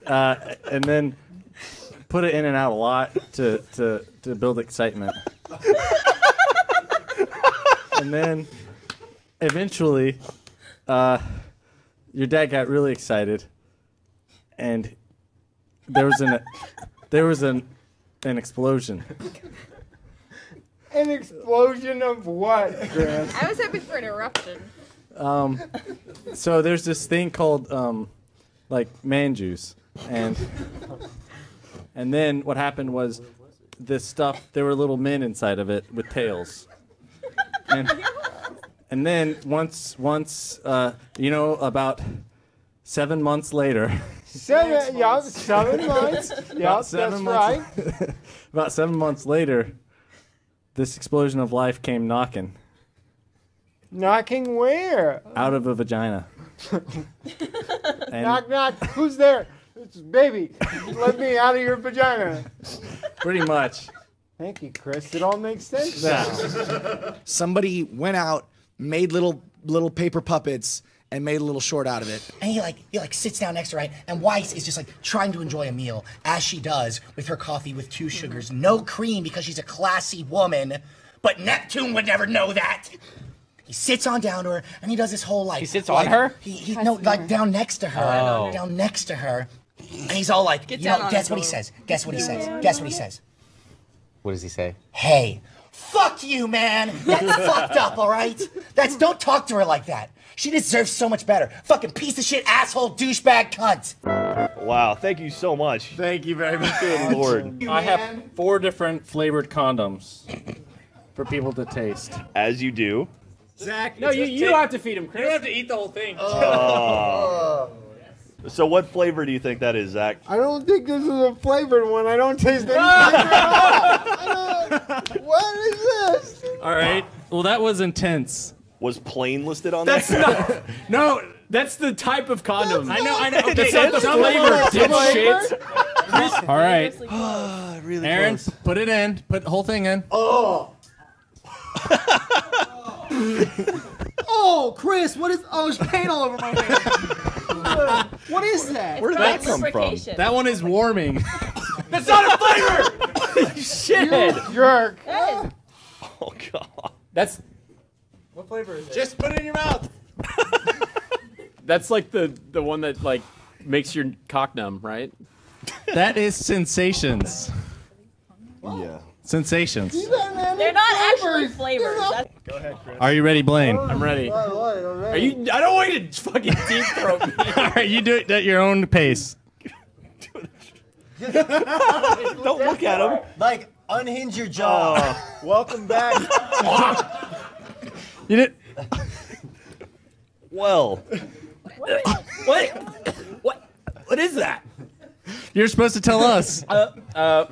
uh, and then put it in and out a lot to to to build excitement. and then eventually, uh, your dad got really excited, and there was an there was an an explosion. An explosion of what, Grant? I was hoping for an eruption. Um, so there's this thing called um, like man juice, and and then what happened was this stuff. There were little men inside of it with tails, and and then once once uh, you know about seven months later. Seven, yeah, seven months. Yeah, that's seven right. months, about seven months later, this explosion of life came knocking Knocking where? out of a vagina. Knock, knock. Who's there? It's baby. Let me out of your vagina. Pretty much. Thank you, Chris. It all makes sense now. Somebody went out, made little little paper puppets, and made a little short out of it. And he like he like sits down next to her, right? And Weiss is just like trying to enjoy a meal as she does with her coffee with two sugars, no cream because she's a classy woman. But Neptune would never know that. He sits on down to her and he does this whole like. He sits on her? He, he no like down next to her, Oh. down next to her. And he's all like, Get you know, guess what he says? Guess what he says? Guess what he says? What does he say? Hey, fuck you, man. That's fucked up, all right? That's don't talk to her like that. She deserves so much better. Fucking piece of shit, asshole, douchebag, cunt. Wow, thank you so much. Thank you very much. Good lord. I have four different flavored condoms for people to taste. As you do. Zach, no, you, you have to feed him. Chris. You don't have to eat the whole thing. Oh. So what flavor do you think that is, Zach? I don't think this is a flavored one. I don't taste any flavor at all. What is this? All right. Well, that was intense. Was plain listed on That's there? not. No, that's the type of condom. I know, I know. That's not the some flavor, are dipshit. All right. really Aaron, close. put it in. Put the whole thing in. Oh. Oh, Chris, what is? Oh, there's paint all over my hand. what is that? Where did that come from? That one is warming. That's not a flavor. Shit. Jerk. Oh god. That's What flavor is it? Just put it in your mouth. that's like the the one that like makes your cock numb, right? That is sensations. Yeah. Sensations. They're not actually flavors. That's- Go ahead, Chris. Are you ready, Blaine? I'm ready. Are Are you? I don't want you to fucking deep throat me. All right, you do it at your own pace. Don't look at him. Like, unhinge your jaw. Welcome back. You did. Well, what? What? What is that? You're supposed to tell us. Uh, uh,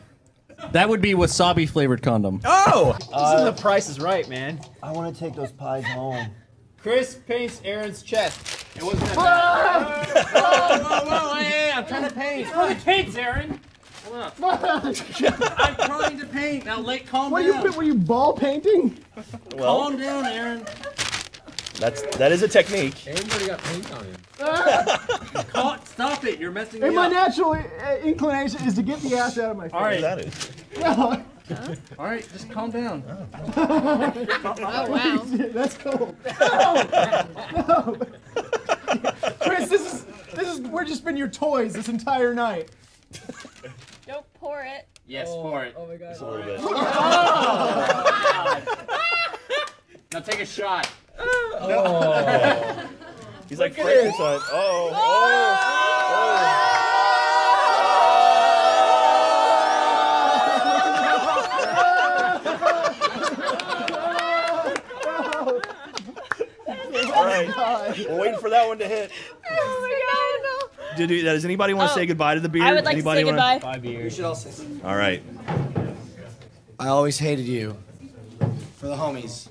That would be wasabi flavored condom. oh, this is the Price is Right, man. I want to take those pies home. Chris paints Aaron's chest. It wasn't that bad. whoa, whoa, whoa, hey, hey, I'm trying to paint. It's for the kids, Aaron. I'm trying to paint. Now, let calm What down. you were you ball painting? well, calm down, Aaron. That's that is a technique. Everybody got paint on him. Call, stop it. You're messing me And my up. natural uh, inclination is to get the ass out of my face. All right. That is. No. All right, just calm down. oh wow. That's cool. No. no. Chris, this is this is we're just been your toys this entire night. Don't pour it. Yes, pour it. Oh my god. Just a little bit. Now take a shot. Oh. He's like Frankenstein. Oh, oh, oh. oh. All right. We're waiting for that one to hit. Oh my god. Did you, does anybody want to Oh, say goodbye to the beard? I would like anybody to say wanna- goodbye. We should all say. All right. I always hated you. For the homies.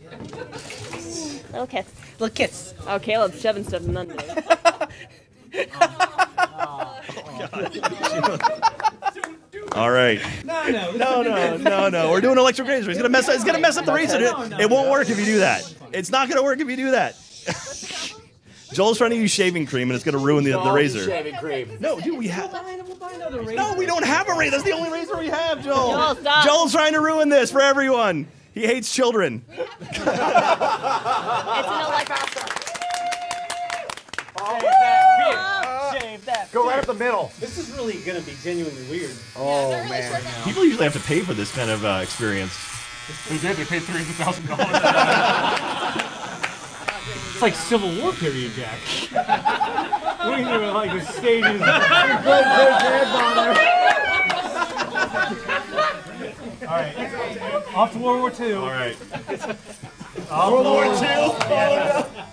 Little kiss. Little kiss. Oh, Caleb's shoving stuff in under. All right. No, no. No, no, no, no. We're doing electric razor. He's gonna mess. It's gonna mess up the razor. It, it won't work if you do that. It's not gonna work if you do that. Joel's trying to use shaving cream, and it's gonna ruin the, the razor. Shaving cream. No, dude, we have. No, we don't have a razor. That's the only razor we have, Joel. Joel, stop. Joel's trying to ruin this for everyone. He hates children. It's an electric. Shave that. Go right up the middle. This is really gonna be genuinely weird. Oh man. People usually have to pay for this kind of uh, experience. They did. They paid three hundred thousand dollars. It's like Civil War period, Jack. we didn't even like the stages. All right, off to World War II. All right. World War II? Yeah. Oh,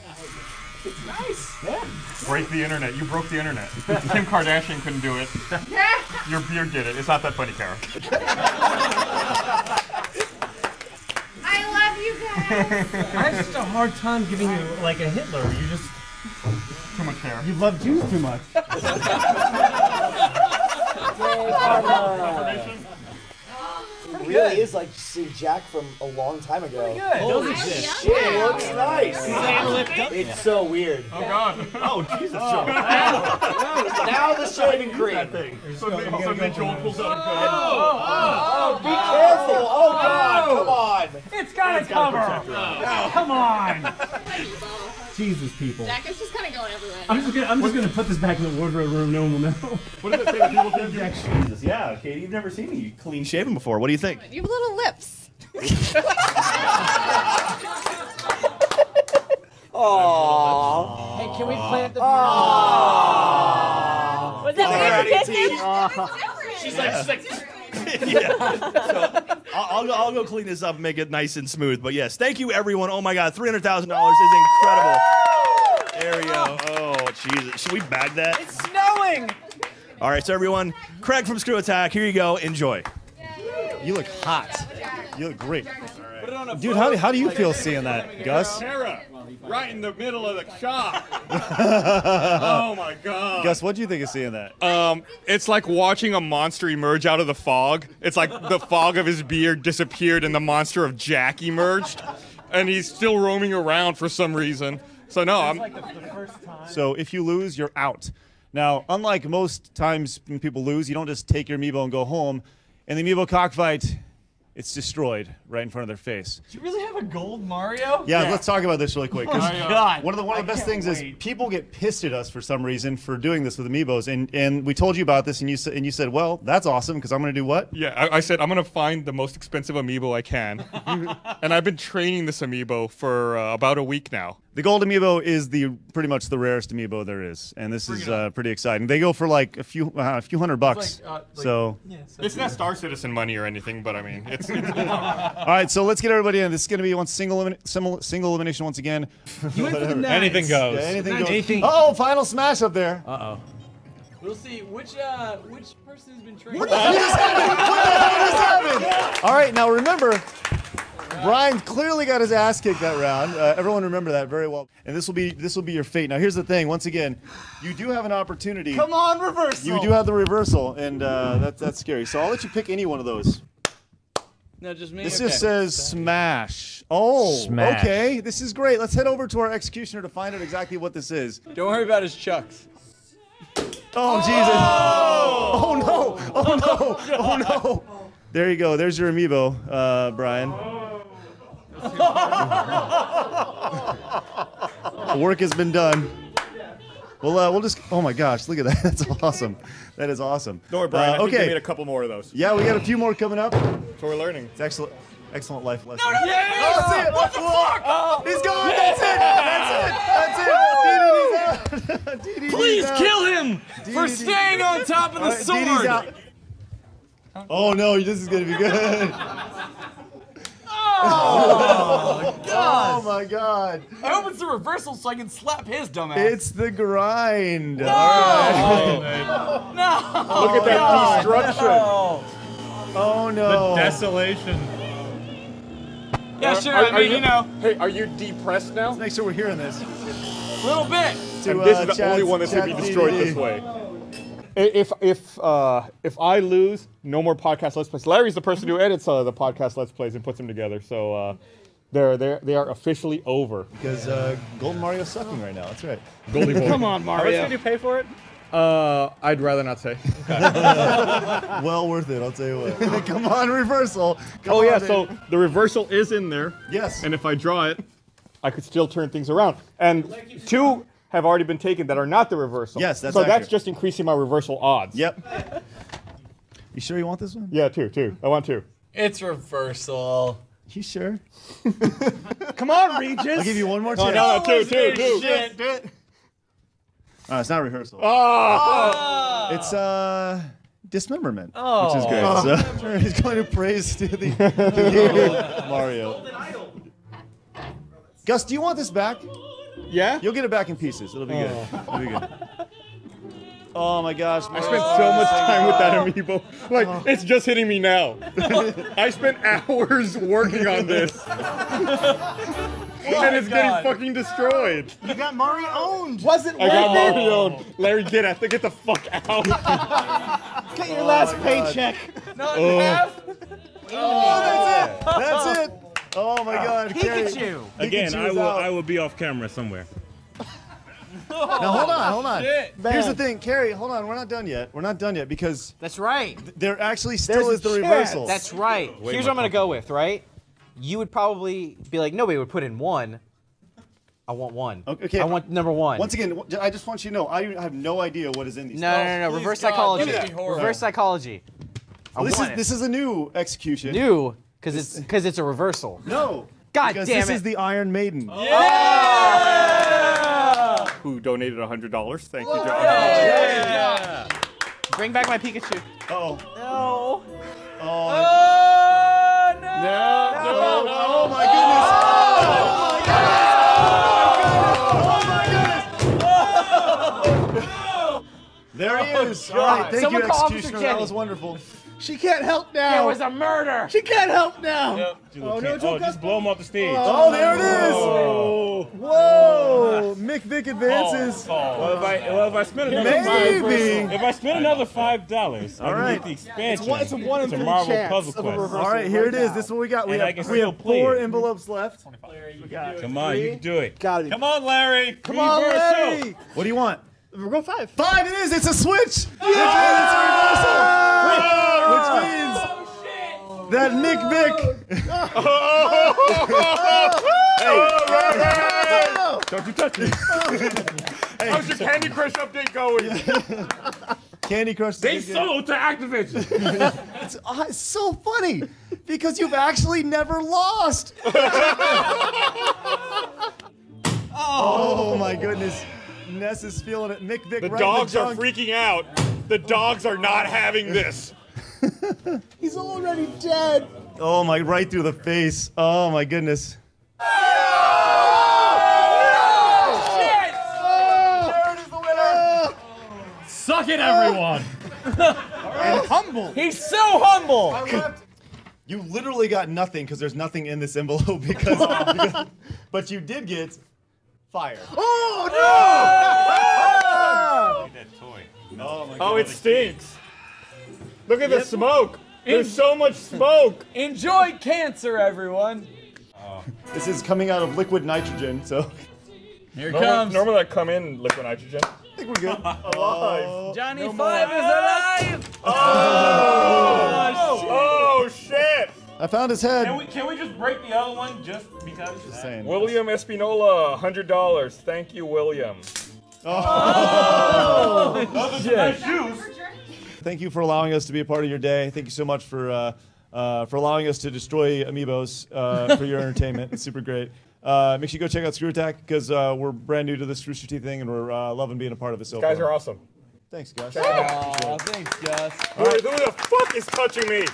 Nice. Break the internet. You broke the internet. Kim Kardashian couldn't do it. Yeah. Your beard did it. It's not that funny, Kara. I love you guys. I have such a hard time giving you like a Hitler. You just too much hair. You love Jews too much. It really is like seeing Jack from a long time ago. Pretty good. Holy Doesn't it? shit, it looks nice. His hair. It's so weird. Oh God. Oh Jesus, oh, Joel. now the shaving cream. So then, so then Joel pulls out a gun. Oh, oh, be careful. Oh God, come on. It's got a cover. protect. Come on. Jesus, people. Jack is just kind of going everywhere. I'm just gonna I'm just gonna put this back in the wardrobe room. No one will know. What does it say when people think you're Jesus? Yeah, Katie, you've never seen me clean shaven before. What do you think? You have little lips. Aww. Hey, can we plant the? Aww. Was that weird to kiss? She's like, she's like. yeah. So I'll, I'll, go, I'll go clean this up and make it nice and smooth. But yes, thank you everyone. Oh my God, three hundred thousand dollars is incredible. There we go. Oh Jesus, should we bag that? It's snowing. All right, so everyone, Craig from ScrewAttack. Here you go. Enjoy. You look hot. You look great. Dude, how, how do you feel seeing that, Gus? Tara, right in the middle of the shop. oh my god. Gus, what do you think of seeing that? Um, it's like watching a monster emerge out of the fog. It's like the fog of his beard disappeared and the monster of Jack emerged, and he's still roaming around for some reason. So no, I'm. So if you lose, you're out. Now, unlike most times when people lose, you don't just take your amiibo and go home. In the amiibo cockfight, it's destroyed right in front of their face. Do you really have a gold Mario? Yeah, let's talk about this really quick. Oh, God. One of the one of the I best can't things is people get pissed at us for some reason for doing this with amiibos, and and we told you about this, and you said and you said, well, that's awesome because I'm going to do what? Yeah, I, I said I'm gonna find the most expensive amiibo I can, and I've been training this amiibo for uh, about a week now. The gold amiibo is the pretty much the rarest amiibo there is, and this is uh, pretty exciting. They go for like a few uh, a few hundred bucks. like, uh, like- so, It's not Star Citizen money or anything, but I mean, it's. it's all right, so let's get everybody in. This is going to be one single elimina- simul- single elimination once again. You went for the Whatever. nuts. Anything goes. Yeah, anything Nice. goes. Anything- Oh, final smash up there. Uh oh. We'll see which uh which person has been trained. What the hell just happened? What the hell just happened? All right, now remember, Brian clearly got his ass kicked that round. Uh, everyone remember that very well. And this will be this will be your fate. Now here's the thing. Once again, you do have an opportunity. Come on, reversal. You do have the reversal, and uh, that's that's scary. So I'll let you pick any one of those. No, just me. This okay. just says smash. Oh, Smash. okay. This is great. Let's head over to our executioner to find out exactly what this is. Don't worry about his chucks. Oh, Jesus. Oh, no. Oh, no. Oh, no. There you go. There's your amiibo, uh, Brian. Work has been done. Well, uh, we'll just. Oh my gosh! Look at that. That's awesome. That is awesome. Don't worry, Brian. Uh, I okay. they made a couple more of those. Yeah, we got a few more coming up. So we're learning. It's excellent. Excellent life lesson. no, no, Oh, see it. What the fuck? Oh, he's gone. That's it. That's it. That's it. DDD's out. DDD's Please out. kill him for staying on top of the All right, DDD's sword. out. Oh no, this is gonna be good. Oh, Oh my god. I hope it's the reversal so I can slap his dumb ass. It's the grind. No! All right. No! Look at that God. destruction. Oh no. The desolation. Yeah, sure. I mean, you know, Hey, are you depressed now? Let's make sure we're hearing this. a little bit. To, and this uh, is the Chad's- only one that's going to be destroyed DVD. this way. I- If if uh, if I lose, no more podcast let's plays. Larry's the person who edits uh, the podcast let's plays and puts them together. So uh, they're they they are officially over. Because uh, Golden Mario's sucking right now. That's right. Goldie boy. Come on, Mario. you pay for it? Uh, I'd rather not say. well worth it, I'll tell you what. Come on, reversal. Come oh yeah, on, so the reversal is in there. Yes. And if I draw it, I could still turn things around. And two have already been taken that are not the reversal. Yes, that's so that's just increasing my reversal odds. Yep. You sure you want this one? Yeah, two, two. I want two. It's reversal. You sure? Come on, Regis. I'll give you one more No, chance. no, no, two, two, two. Shit. Do it. Oh, it's not rehearsal. Ah! It's uh dismemberment, Oh. which is great. Oh. So he's going to praise to the, to the Mario. Gus, do you want this back? Yeah? You'll get it back in pieces. It'll be good. Oh. It'll be good. Oh my gosh! I spent so much oh. time with that amiibo. Like, oh. it's just hitting me now. I spent hours working on this. and it's getting fucking destroyed. You got Mario owned. Was it I got Mario. Larry, get out. Get the fuck out. Get your last paycheck. No, Oh. half. Oh, that's it. That's it. Oh my God! Carrie. Pikachu. Again, Pikachu I is will. out. I will be off camera somewhere. Now hold on, hold on. Shit. Here's the thing, Carrie. Hold on, we're not done yet. We're not done yet because That's right. there actually still There's is the a chance. reversal. That's right. Way Here's what I'm gonna go with. Right? You would probably be like, nobody would put in one. I want one. Okay. I want number one. Once again, I just want you to know I have no idea what is in these. No, no, no, no. Reverse psychology. Reverse psychology. I Well, this is it. this is a new execution. new because it's because it's a reversal. No. God because damn this it. is the Iron Maiden. Yeah. Oh! Who donated hundred dollars? Thank you, oh, John. Yeah. Bring back my Pikachu. Oh. No. Oh. oh, oh no. No. Oh my goodness. There he is. All right, thank Someone you, Officer Executioner. That was wonderful. She can't help now. There was a murder. She can't help now. Yep. Oh, no, oh, don't just blow him off the stage. Oh, oh there it is. Oh. Whoa. Mick Vick advances. Oh, well, if I well if I spend another Maybe. five, if I spend another five dollars, I can right. get the expansion. It's one- it's a one in three Marvel chance Puzzle of a Quest. All right, here it right is. now. This is what we got. We And have, we have four it. envelopes left. We got Come on, you can do it. Got it. Come on, Larry. Come on, Larry. What do you want? We'll go five. Five it is. It's a switch. Which means it's a reversal. Which means that Mick Vick. Don't you touch me. How's your Candy Crush update going? Candy Crush. They is sold to Activision. It's, uh, it's so funny because you've actually never lost. oh my goodness. Ness is feeling it. Mick Vick The right dogs the are freaking out. The dogs are not having this. He's already dead. Oh my, right through the face. Oh my goodness. Jared is the winner. Suck it, everyone. And humble. He's so humble. You literally got nothing because there's nothing in this envelope because, because- but you did get fire. Oh no! Oh my Oh, it stinks. Look at the smoke. There's so much smoke. Enjoy cancer, everyone. Oh. This is coming out of liquid nitrogen, so Here it Normally, comes. normally I come in liquid nitrogen. I think we're good. Alive. Johnny No Five more. is alive. Oh, oh shit. Oh, I found his head. Can we, can we just break the other one just because? Just saying. William Espinola, hundred dollars. Thank you, William. Oh. Those are nice shoes. Thank you for allowing us to be a part of your day. Thank you so much for uh, uh, for allowing us to destroy amiibos uh, for your entertainment. It's super great. Uh, make sure you go check out ScrewAttack because uh, we're brand new to this Rooster Teeth thing and we're uh, loving being a part of it so Guys far. are awesome. Thanks, guys. Aw, thanks, Gus. Who, who the fuck is touching me?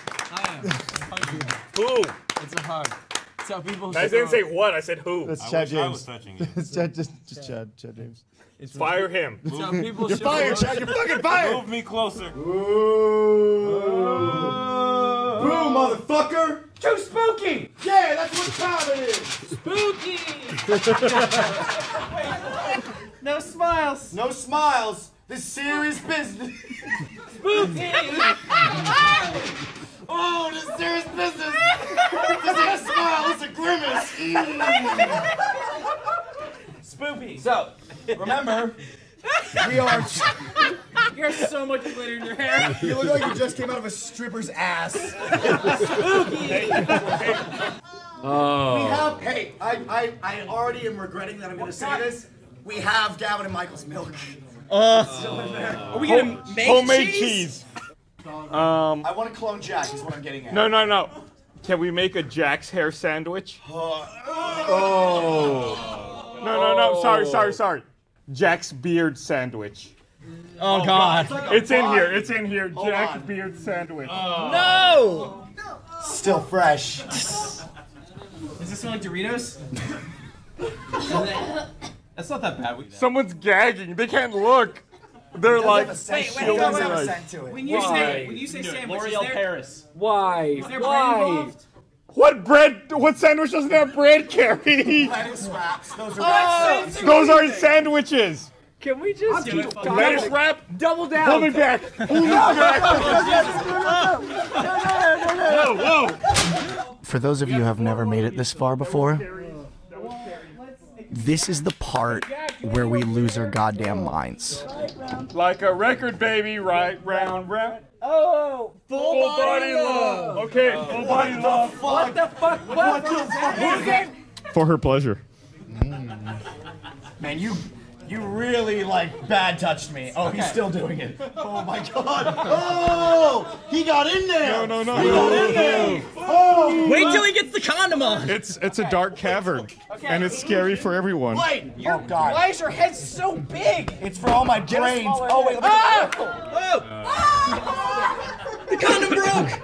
Who? It's a hug. That's how people. I didn't say what. I said who. That's I Chad wish I was touching you. it's Chad, just, just Chad, Chad James. Fire him. That's people. You're fired. Chad. You're fucking fired. Move me closer. Ooh. Boom, motherfucker! Too spooky! Yeah, that's what time it is! Spooky. no smiles. No smiles. This serious business. Spooky. oh, this serious business. This ain't a smile. It's a grimace. Spoopy. So, remember, we are. You have so much glitter in your hair. You look like you just came out of a stripper's ass. Spooky. Oh. We have. Hey, I, I, I already am regretting that I'm going to say oh, this. We have Gavin and Michael's milk. Uh, Still in there. Are we gonna make homemade cheese? Um. I want to clone Jack. Is what I'm getting at. No, no, no. Can we make a Jack's hair sandwich? Oh. No, no, no. Sorry, sorry, sorry. Jack's beard sandwich. Oh, God. It's in here. It's in here. Hold Jack's on. beard sandwich. No. Still fresh. Does this smell like Doritos? That's not that bad. We- Someone's gagging. They can't look. They're like. Wait, wait, shielding hold their on. When you say when you say sandwich, is there, Paris. Why? is there bread? What bread? What sandwich doesn't have bread, Carrie? Lettuce wraps. Those are Oh, wraps. Those aren't sandwiches. Can we just do it. Lettuce wrap. double down? Hold me back. Hold me back. Whoa, whoa. For those of you who have never made it this far before, this is the part where we lose our goddamn minds. Like a record, baby. Right, round, round. Oh, full, Full body love. Okay, full body love. What the fuck? What, the fuck is? For her pleasure. Mm. Man, you you really like bad touched me. Oh, he's still doing it. Oh my god. Oh, he got in there. No, no, no. He got in there. Oh. Wait till he gets the condom on. It's it's a dark cavern, and it's scary for everyone. Wait, oh, your, Oh, God. why is your head so big? It's for all my brains. Oh wait, head. let me ah! oh. Oh. The condom broke.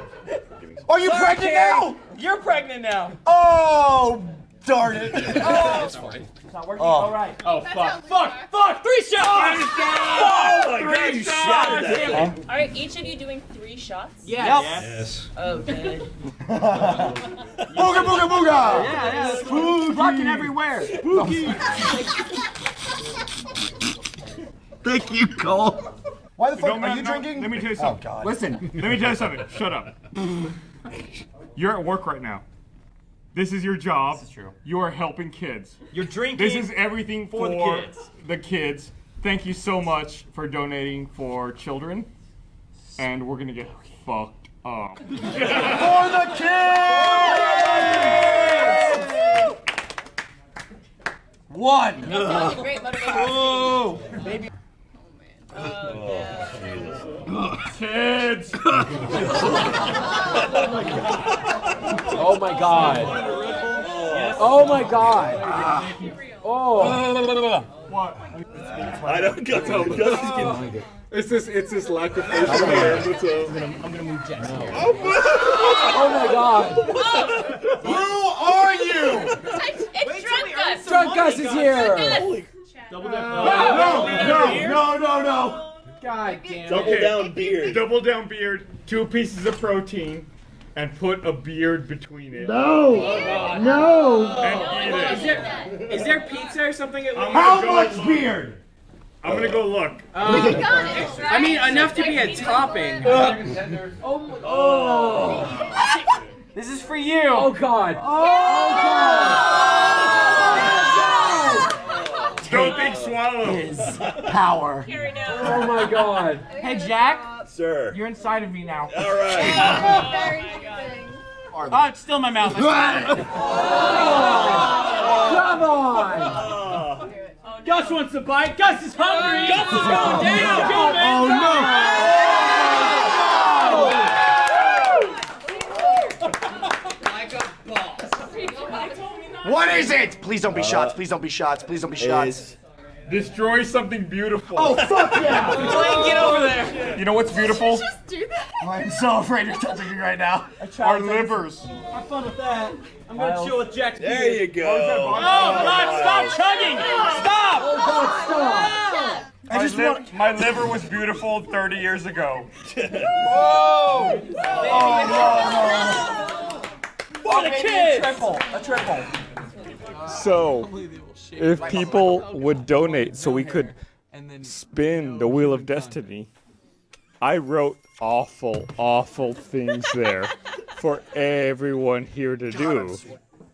Are you Sorry, pregnant Carrie. now? You're pregnant now. Oh, darn it. Oh. It's fine. It's not working. Oh. All right. Oh fuck! Fuck! Fuck! Three shots! Oh, oh my Three God, you shots. shattered that thing. All right, each of you doing three shots. Yes. Yes. Okay. Oh, booga booga booga! Yeah, yeah. Spooky. Rocking everywhere. Spooky. Thank you, Cole. Why the fuck Don't are you no, drinking? Let me tell you Oh, something. God. Listen, let me tell you something. Shut up. You're at work right now. This is your job. This is true. You are helping kids. You're drinking This is everything for for, the kids. the kids. Thank you so much for donating for children. And we're gonna get fucked up. For the kids! One. That's great motivation. Oh. Baby. Kids! Oh my god. Oh my god. Oh. What? I don't Gus, Gus is getting. It's this. It's this lack of facial hair. That's all. I'm gonna move Jess here. Oh, oh my god. Who are you? It's drunk Gus. Drunk Gus is here. Double No, no, no, no, no. God damn. Double down beard. Double down beard. Two pieces of protein, and put a beard between it. No. No. And eat Is it. there is there pizza or something? At I'm How much look. beard? I'm gonna go look. Um, I mean, enough to be a topping. Oh. Oh. This is for you. Oh god. Don't think swallow. Power. Oh my god. Hey Jack, Sir. you're inside of me now. All right. Oh, it's still in my mouth. Oh. Come on. Gus wants to bite. Gus is hungry. Gus is going oh, down. Go, Oh man. What is it? Please don't be shots. Please don't be shots. Please don't be shots. Is Destroy something beautiful. Oh fuck yeah! Blaine, get over there. You know what's beautiful? just do that? I'm so afraid you're touching me right now. Our livers. Have fun with that. I'm gonna chill with Jack. there you go. Oh God! Stop chugging! Stop! Oh god, stop. I just my, want. my liver was beautiful 30 years ago. Whoa! Oh, oh no! For the kids. Triple. A triple. So, if people would donate so we could spin the Wheel of Destiny, I wrote awful, awful things there for everyone here to do.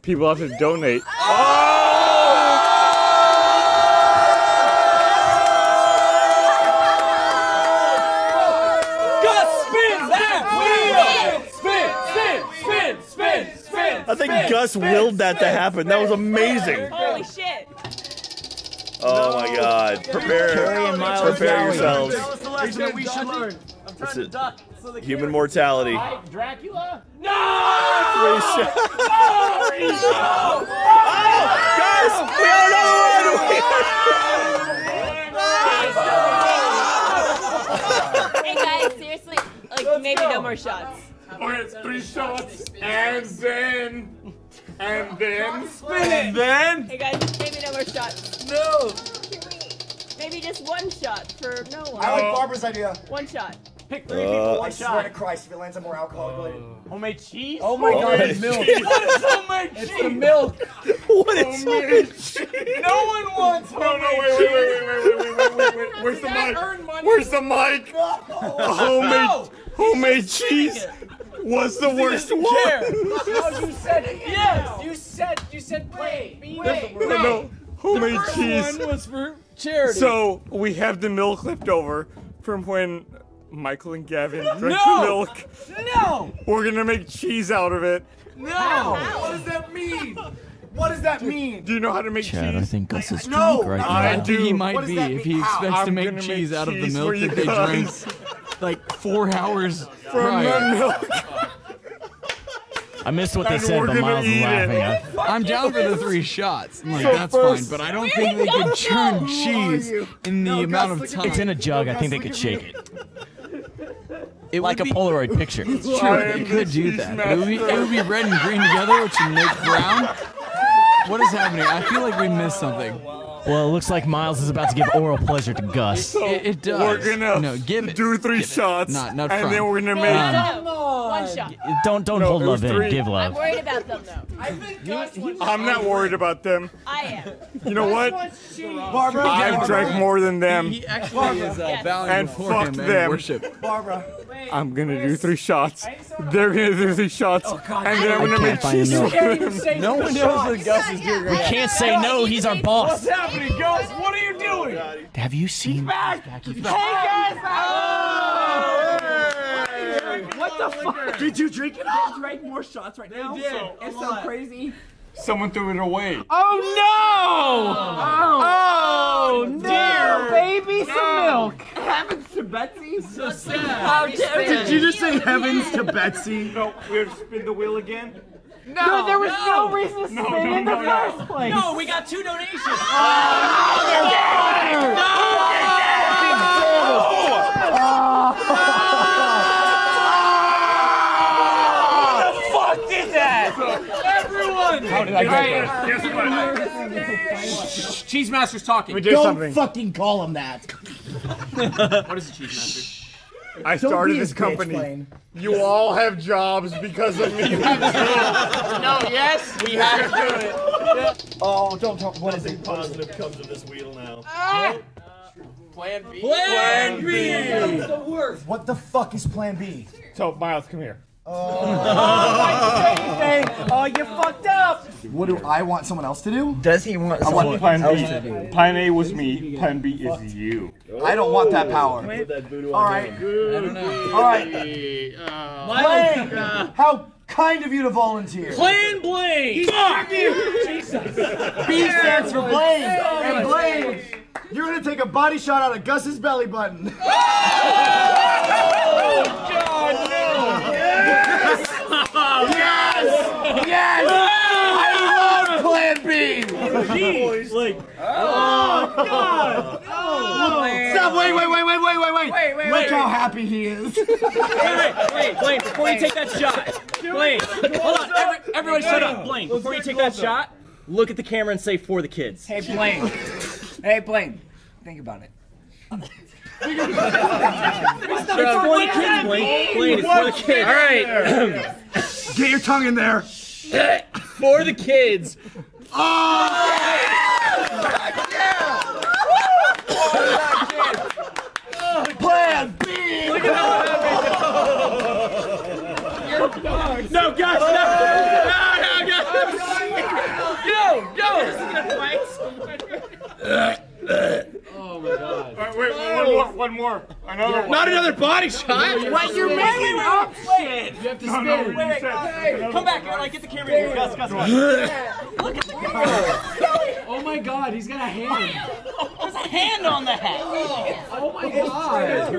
People have to donate. Oh! Gus, spin that wheel. Spin, spin, spin, spin, spin. I think spin, Gus spin, willed that to spin, happen. That was amazing. Holy shit. Oh my God. Prepare. Prepare yourselves. That's the we should learn. I'm trying to duck. So Human mortality. Dracula? Three No! shots. No! Oh, guys, we got another Hey guys, seriously, like maybe no more shots. Okay, three shots, and then, and then, Spin it. then. Hey guys, maybe no more shots. No! Maybe just one shot for no one. I like Barbara's idea. One shot. Pick three Uh, people, I one swear to Christ, if it lands on more alcohol related. Homemade cheese? Oh my god, it's milk. What is homemade cheese? It's the milk. What is homemade cheese? No one wants No, no, homemade wait, cheese. wait, wait, wait, wait, wait, wait, wait, wait. Where's the mic? Where's the mic? Homemade, homemade cheese was the worst one. No, you said yes. You said you said play. Wait, No, no, homemade First cheese. one was for charity. So we have the milk left over from when Michael and Gavin drank No! the milk. no, We're gonna make cheese out of it. no. What does that mean? What does that mean? Do you know how to make Chad, I think Gus is No, drunk right now. I I do. think he might be if he expects I'm to make gonna cheese out of the milk that they guys. drank like four hours From prior. the milk. I missed what they And said, we're but Miles is laughing. it. I- I'm down for the three shots. I'm like, So that's first- fine, but I don't think they could churn cheese in the No, amount Gus, of time. It's in a jug. I think they could shake it. It like a Polaroid picture. It's true. I They could do that. It, would be, it would be red and green together, which would make brown. What is happening? I feel like we missed something. Oh, Well, it looks like Miles is about to give oral pleasure to Gus. So It, it does. We're gonna no, give it. do three Give it. shots, Not, not and from. then we're gonna make. Um, One shot. don't don't No, hold it was love in. three. Give I'm love. worried about them though. I'm not worried about them. I am. You know what? Barbara, I've drank more than them, He actually is uh, Yes. bowing and before fuck him and them. worship. Barbara. I'm gonna do three shots. They're gonna do three shots, and then I'm gonna make cheese milk. for them. No one knows what Gus is doing We can't say no. He's our boss. What's happening, Gus? What are you doing? Have you seen? Back! Hey, guys! What the fuck? Did you drink it all? drank more shots right now. did. So it's so crazy. Someone threw it away. Oh no! Oh, oh no! Dear baby, some milk. Heavens to Betsy. So sad. How dare Did you just say heavens to Betsy? No, we have to spin the wheel again. No, there was no, reason to No, spin no, in the no, no. first place. No, we got two donations. fuck did that? Everyone. How did I get Right. there? Cheese Master's talking. We did Don't something. fucking call him that. what is a Cheese Master? I Don't started be this his bitch, company. Blaine. You all have jobs because of me. no, yes, we have to do it. Oh, don't talk. What is Nothing it? positive comes of this wheel now. Ah! Plan B. Plan B. That's the worst. What the fuck is Plan B? So Miles, come here. Oh, oh, you fucked up. What do I want someone else to do? Does he want I want someone Plan else B. to do? Plan A was me. Plan B is you. I don't want that power. Put that voodoo All on right. him. All right. Blaine. Uh, Blaine, how kind of you to volunteer. Plan Blaine. Fuck you. Jesus. B stands for Blaine. And Blaine, you're gonna take a body shot out of Gus's belly button. Oh, Yes! Yes! I love Plan B! Jeez. Like. Oh, God! Oh, Stop! Wait, wait, wait, wait, wait, wait, wait! Wait, wait, Look wait. how happy he is. Wait, wait, wait, Blaine, before you take that shot. Blaine, hold on. Every, everybody shut up. Blaine, before you take that shot, look at the camera and say for the kids. Hey, Blaine. hey, Blaine. Think about it. It's for the kids, Blaine. Blaine, it's for the kids. All right. Get your tongue in there. for the kids. Plan B! Look at that. No, gosh, no. No, no, gosh. Go, go. Oh my god. Wait, wait, one more, one more. Another one. Not another body shot. What, you're making up shit! You have to spin. no, wait, you wait, said- wait. Come back, like get the camera here. Gus, Gus, Gus. Look at the camera. Oh my god, he's got a hand. There's a hand on the hat. Oh my god.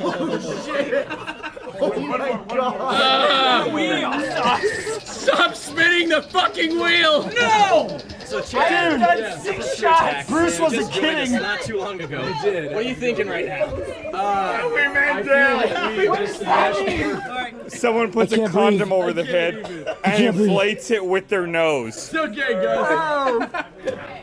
Oh shit. Oh my god. Uh, wheel. Stop spinning the fucking wheel. No. So I've done six shots. Bruce wasn't Just joined kidding. Not too long ago. I did. What are you thinking right now? Uh, we made I like we just smashed her. Someone puts a condom breathe. over the head and inflates it with their nose. Okay, guys.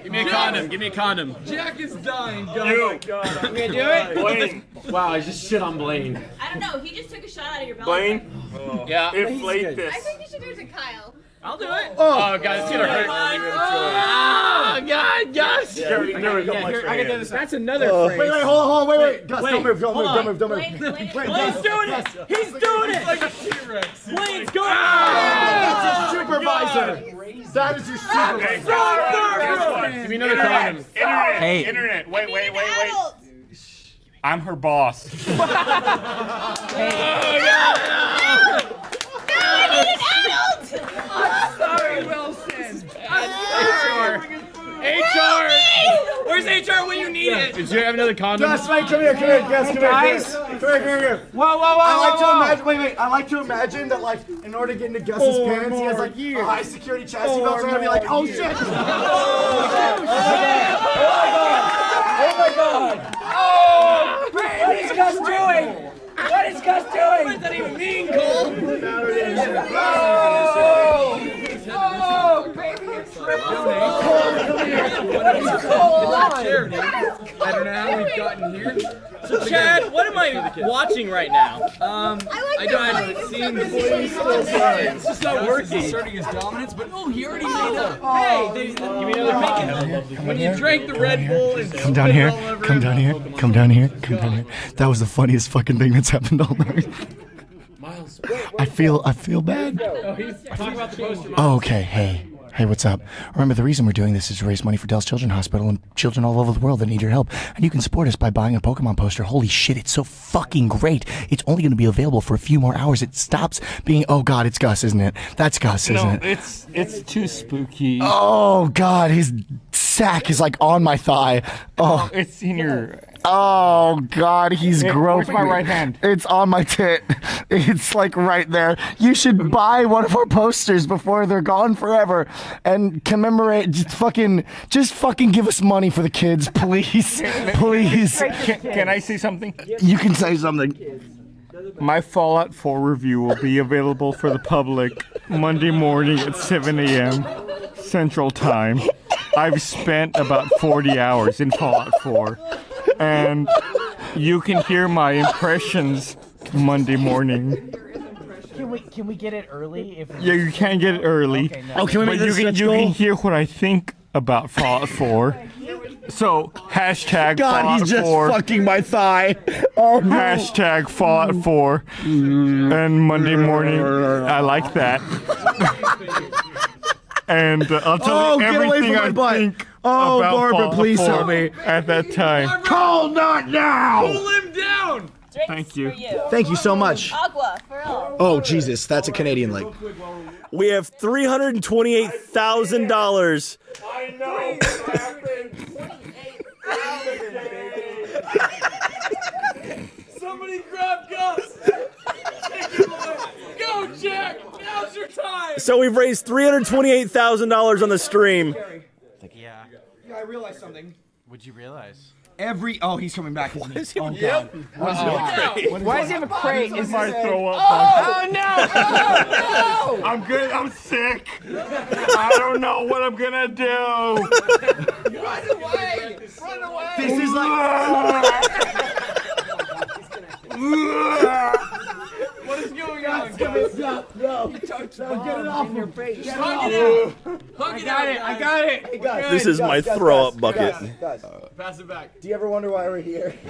Give me a condom. Give me a condom. Jack is dying, You. guys. You oh gonna do it? Blaine. Wow, I just shit on Blaine. I don't know. He just took a shot out of your belly. Blaine. Oh. Yeah. Inflate this. I think you should do it to Kyle. I'll do it. Oh. oh, God, it's gonna hurt. Oh, oh God, Gus. Yeah, we can do it. I can do this. That's another Wait, phrase. wait, wait, hold on, hold on, wait, wait. Gus, Wait, don't move, don't move, don't move, don't move. Blaine, Blaine, Wait, He's doing it. He's doing it. like a T-Rex. Blaine's going. Ah! That's your supervisor. That is your supervisor. Give me another condom. Internet. Hey. Internet. Wait, wait, wait, wait. I'm her boss. No, I I'm an adult! I'm sorry, Wilson. I'm sorry. HR! Where's HR when you need it? Did you have another condom? Gus, wait, come here, come here, Gus, come, guys. Here, come here. Come here, come here. Whoa, whoa, whoa, I like whoa, to imagine, wait, wait, I like to imagine that, like, in order to get into Gus's Four pants, he has, like, years. a high security chassis Four belt, so I'm gonna be like, oh, shit! Oh, shit! Oh, shit! Oh, my God! Oh, my God! Oh, what is Gus doing? What is Gus doing? What does that even mean, Cole? Oh! Baby, it's What is Cole on? I don't know how we've gotten here. So, Chad, what am I watching right now? Um, I don't. It seems It's just not working. Asserting his dominance, but oh, he already made up. Hey, they, they, give me another bacon. When you drank the Red Bull and Come down here. Come down here. Come down here. Come down here. That was the funniest fucking thing that's happened all night. Miles, I feel I feel bad. Oh, he's talking about the poster. Oh, okay. Hey. Hey, what's up? Remember, the reason we're doing this is to raise money for Dell's Children's Hospital and children all over the world that need your help. And you can support us by buying a Pokemon poster. Holy shit, it's so fucking great. It's only going to be available for a few more hours. It stops being, oh god, it's Gus, isn't it? That's Gus, isn't No, it? it's it's too spooky. Oh god, his sack is like on my thigh. Oh, it's in your. Oh god, he's Hey, groping. where's my right hand? It's on my tit. It's like right there. You should buy one of our posters before they're gone forever and commemorate. Just fucking, just fucking give us money for the kids, please, please. Can, can I say something? You can say something. My Fallout 4 review will be available for the public Monday morning at 7 a.m. Central Time. I've spent about 40 hours in Fallout 4, and you can hear my impressions Monday morning. Can we can we get it early? If Yeah, you can't get it early. Okay, no. Oh, can we but make you can stretch you can hear what I think about Fallout 4. So hashtag God, Fallout he's just 4. fucking my thigh. Oh no. Hashtag Fallout 4. And Monday morning, I like that. and uh, I'll tell Oh, you get away everything from my I butt. think Oh, about Barbara, Fallout please 4 help me. At that time. Call not now. Pull him down. Thank you. Thank you so much. Aqua, for real. Oh Jesus, that's a Canadian lake. We have three hundred and twenty-eight thousand dollars. I know. Somebody grab Gus. Go, Jack. Now's your time. So we've raised three hundred twenty-eight thousand dollars on the stream. Yeah. Yeah, I realized something. What'd you realize? Every oh, he's coming back. What is he- Oh Yep. God. What is he Uh-oh. doing? What is Why he does he have a doing? crate? What Is he this- say? throw up. Oh, oh, no. I'm good. I'm sick. I don't know what I'm gonna do. Run away. Run away. This is like. What is going on, Come guys? here, no, no. You touched No, get it off your face. Just hug it out. Hug it out. I got it. Hey, guys. This is my Guys, throw-up bucket. guys, guys. Pass it back. Do you ever wonder why we're here?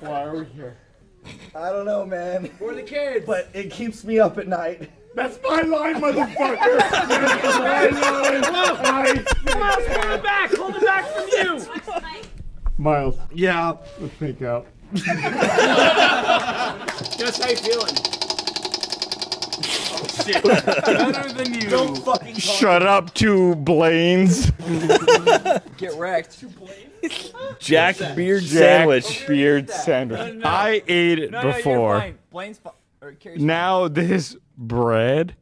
Why are we here? I don't know, man. For the kids. But it keeps me up at night. That's my line, motherfucker. That's my line. Miles, hold it back. Hold it back from you. Miles. Yeah. Let's make out. Just how you feeling? Oh shit. Better than you. Don't fucking talk. Shut up, two Blaines. Get wrecked. Two Blaines? Jack Beard Jack sandwich. Beard sandwich. I ate it No, no, you're before. fine. Blaine's fa- or now this bread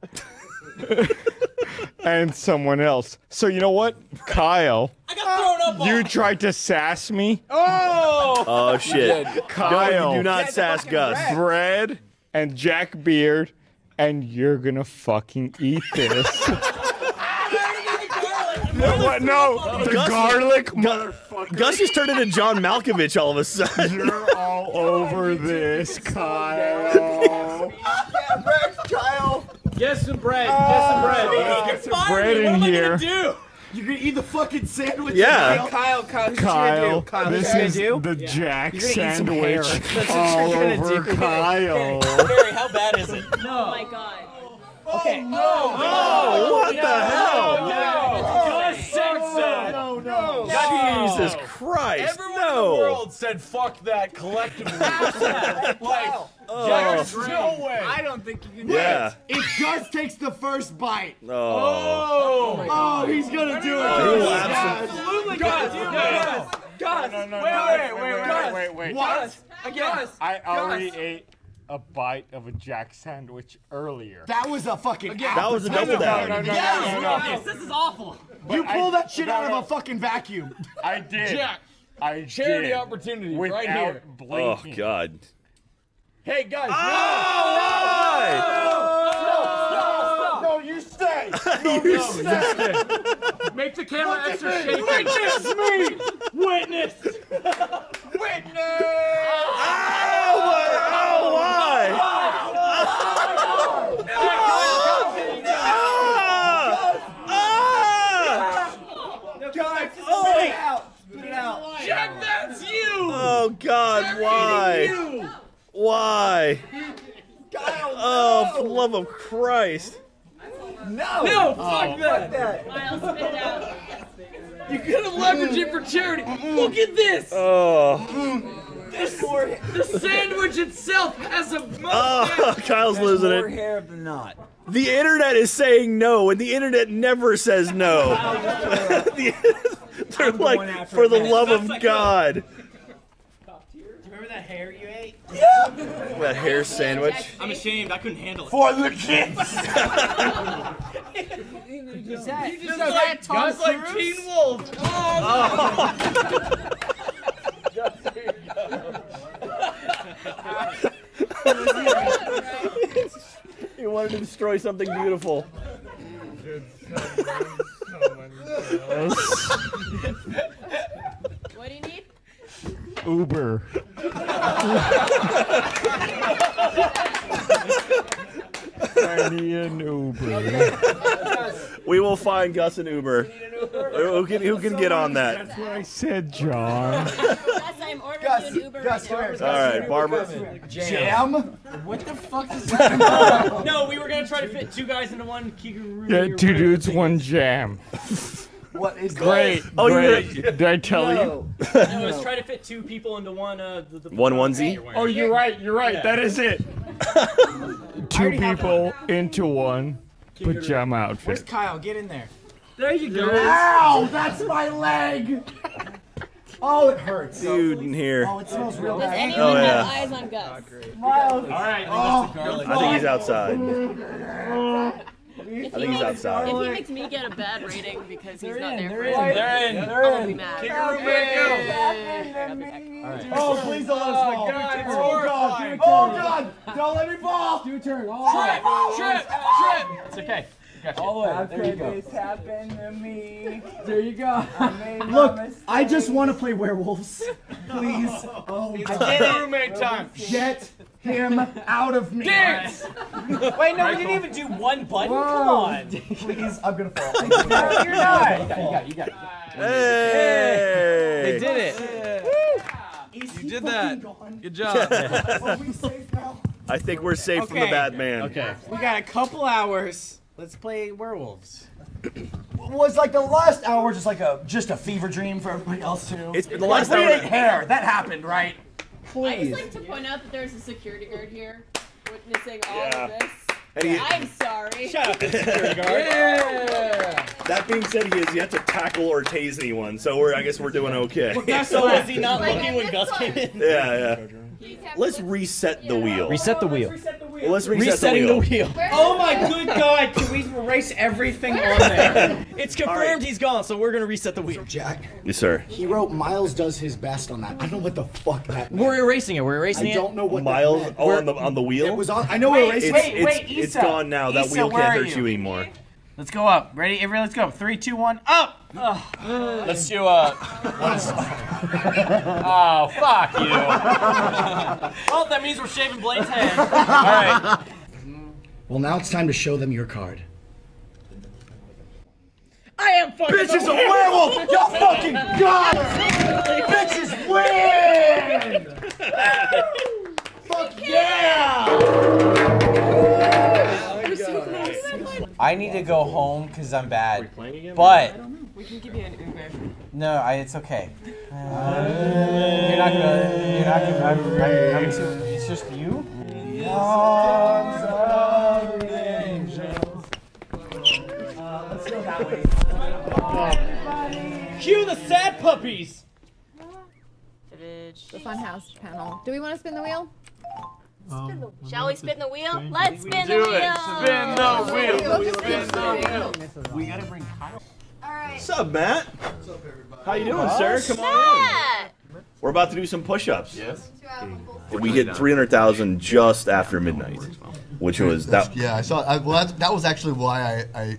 and someone else. So you know what, Kyle? I got thrown up You on. tried to sass me. Oh. Oh shit! Kyle. No, do not sass Gus. Bread and Jack Beard, and you're gonna fucking eat this. what? No, the Gus- garlic Gu- motherfucker. Gus just turned into John Malkovich all of a sudden. You're all over this, Kyle. Kyle. Get some bread. Get some oh. bread. Get some bread in here. do? You're gonna eat the fucking sandwich. Yeah. Kyle, Kyle, who's Kyle, Kyle, this is do? the Jack You're gonna eat some hair. sandwich That's all you're gonna over do. Kyle. Barry, how bad is it? Oh my god. Okay. Oh, no. Oh, what the hell? No. Gus said oh, so. No, no. Jesus Christ! Everyone Everyone in the world said fuck that collectively. like, Oh. there's no way. I don't think you can. Yeah. It just takes the first bite. Oh. Oh, oh, oh he's gonna do it. Oh, he will absolutely- Absolutely, Gus, Gus. Gus, Gus. No, no, no, Wait, no, wait, wait, wait, wait, wait, wait. What? Again. I already ate a bite of a Jack sandwich earlier. That was a fucking. That was a double down. No, no, no, Yes, no, no, no. yes, This is awful. You pull I- that shit no, out no. of a fucking vacuum. I did. Jack, I charity did. opportunity without right here. Oh. God. Hey guys. why? No, no, you stay. No, You no, stay. Make the camera Look at extra me. shaky. Witness me. Witness. Witness. Oh, why? Guys, Oh. spit it out. Spit it out. Jack, that's you. Oh God, why? Why? Oh, for the love of Christ. No. No, Oh, fuck that. Miles, spit it out. You could have leveraged it for charity. Look at this. Oh. This, the sandwich itself has a Oh, Kyle's losing more it. hair than not. The internet is saying no, and the internet never says no. The- They're like, for the love of God. Remember that hair you ate? Yeah. That hair sandwich. I'm ashamed. I couldn't handle it. For the kids. Is that- you is just that like, Tom guys like Cruise? Teen Wolf. Oh. He wanted to destroy something beautiful. What do you need? Uber. I need an Uber. We will find Gus an Uber. Who can, who can get on that? That's what I said, John. Gus, I'm ordering Uber Gus, right come All right, Barbara. Jam. What the fuck is that? no, we were gonna try to fit two guys into one. Kigaroo. Yeah, two dudes, one jam. What is Great. Oh, great. really- Did I tell you? No, let's try to fit two people into one. Uh, the, the One onesie? Oh, you're right. You're right. Yeah. That is it. Two people into one pajama outfit. Where's. Kyle? Get in there. There you go. Ow! That's my leg. Oh, it hurts. Dude in here. Oh, it smells real Does bad. anyone Oh, yeah. have eyes on Gus? Miles. All right. Oh, I think he's outside. If I he think he's makes- outside. If he makes me get a bad rating because he's not there for They're in. They're in. I'm gonna be mad. Oh, please don't let us fall. Oh, God, it's oh, God. horrifying. Oh, God. Don't let me fall. Do a turn. Oh, trip, trip, trip. It's okay. Gotcha. All the way. There you go. This happened to me. There you go. I Look. I just want to play werewolves. Please. Oh, It's God. roommate time. Get him out of me. Dance. Wait, no, we didn't even do one button. Come Whoa. on. Please, I'm gonna fall. No, you're not. You got it. You got it. Hey! They did it. You did that. Good job. Are we safe now? I think we're safe from the Okay. bad man. Okay. We got a couple hours. Let's play werewolves. Was like the last hour just like a just a fever dream for everybody else too? It's the like last we hour- ate hair. That happened, right? I Please. just like to point out that there's a security guard here witnessing all Yeah. of this. And he- I'm sorry. Shut up, security guard. Yeah. That being said, he has yet to tackle or tase anyone, so we're I guess we're doing okay. So was he not looking when Gus came in? yeah, yeah. Let's reset the wheel. Reset the wheel. Well, let's reset Resetting the the wheel. wheel. Oh my good God! Can we erase everything on there? It's confirmed he's gone, so we're gonna reset the wheel. Jack, Yes, sir. he wrote Miles does his best on that. I don't know what the fuck that meant. We're erasing it. We're erasing it. I it. don't know what Miles, that meant. oh, on the on the wheel. It was on. I know Wait, we're racing. It's, wait, it's, wait, it's Issa. gone now. That wheel can't hurt you? you anymore. Let's go up. Ready? Everyone, let's go. Three, two, one, up. Let's do uh, a. oh fuck you! well, that means we're shaving Blaine's head. All right. Well, now it's time to show them your card. I am fucking. Bitch is a werewolf! Y'all fucking got I need to go home because I'm bad. But We can give you an Uber. no, I, it's okay. You're not gonna. You're not gonna. I'm, I'm, I'm, it's just you. Arms of the angels. Let's go that way. Cue the sad puppies. The funhouse panel. Do we want to spin the wheel? Shall we spin the wheel? Let's spin the Do wheel. it. Spin the wheel. Spin the wheel. We gotta bring Kyle. All right. What's up, Matt? What's up, everybody? How you doing, sir? Come on in. We're about to do some push-ups. Yes. We hit 300,000 just after midnight, which was that. Yeah, I saw. I, well, that, that was actually why I, I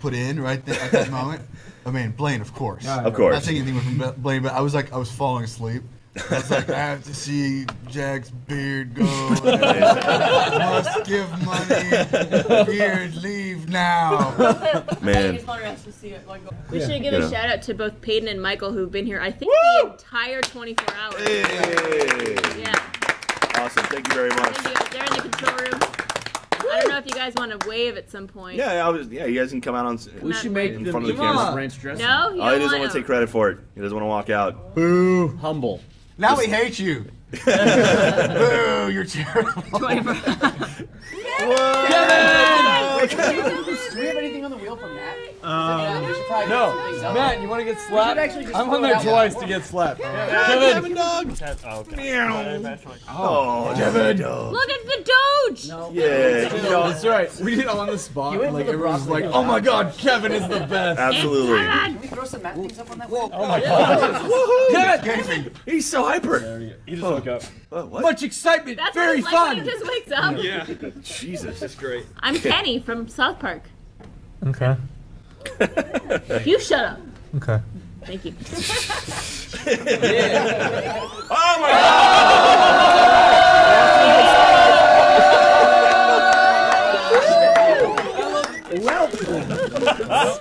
put in right there at that moment. I mean, Blaine, of course. Of course. Not taking anything from Blaine, but I was like, I was falling asleep. I was like, I have to see Jack's beard go. Must give money. Beard, leave now. Man. We should give Yeah. a shout out to both Peyton and Michael who've been here. I think the entire 24 hours. Yeah. Awesome. Thank you very much. Thank you. They're in the control room. I don't know if you guys want to wave at some point. Yeah, I was, yeah, you guys can come out on. We should in make in them front of the camera. ranch. No, you oh, he don't doesn't want want to to. take credit for it. He doesn't want to walk out. Boo. Humble. Now we hate you. Boo, you're terrible. Do we have anything on the wheel from Matt? Um, we should no, get some things up. Matt, you want to get slapped? actually just I'm on there twice to get slapped. Kevin dog. Oh, okay. Meow. Oh, Kevin. Look at the Doge. No. Yeah. that's right. We did it on the spot. You like for the everyone's like, "Oh my God, Kevin is the best." Absolutely. Can we throw some Matt things up on that wall? Oh my God. Kevin. He's so hyper. He just woke up. What? Much excitement. That's Very like fun. he just wakes up. Yeah. Jesus, that's great. I'm Kenny from South Park. Okay. You shut up. Okay. Thank you. Oh my God!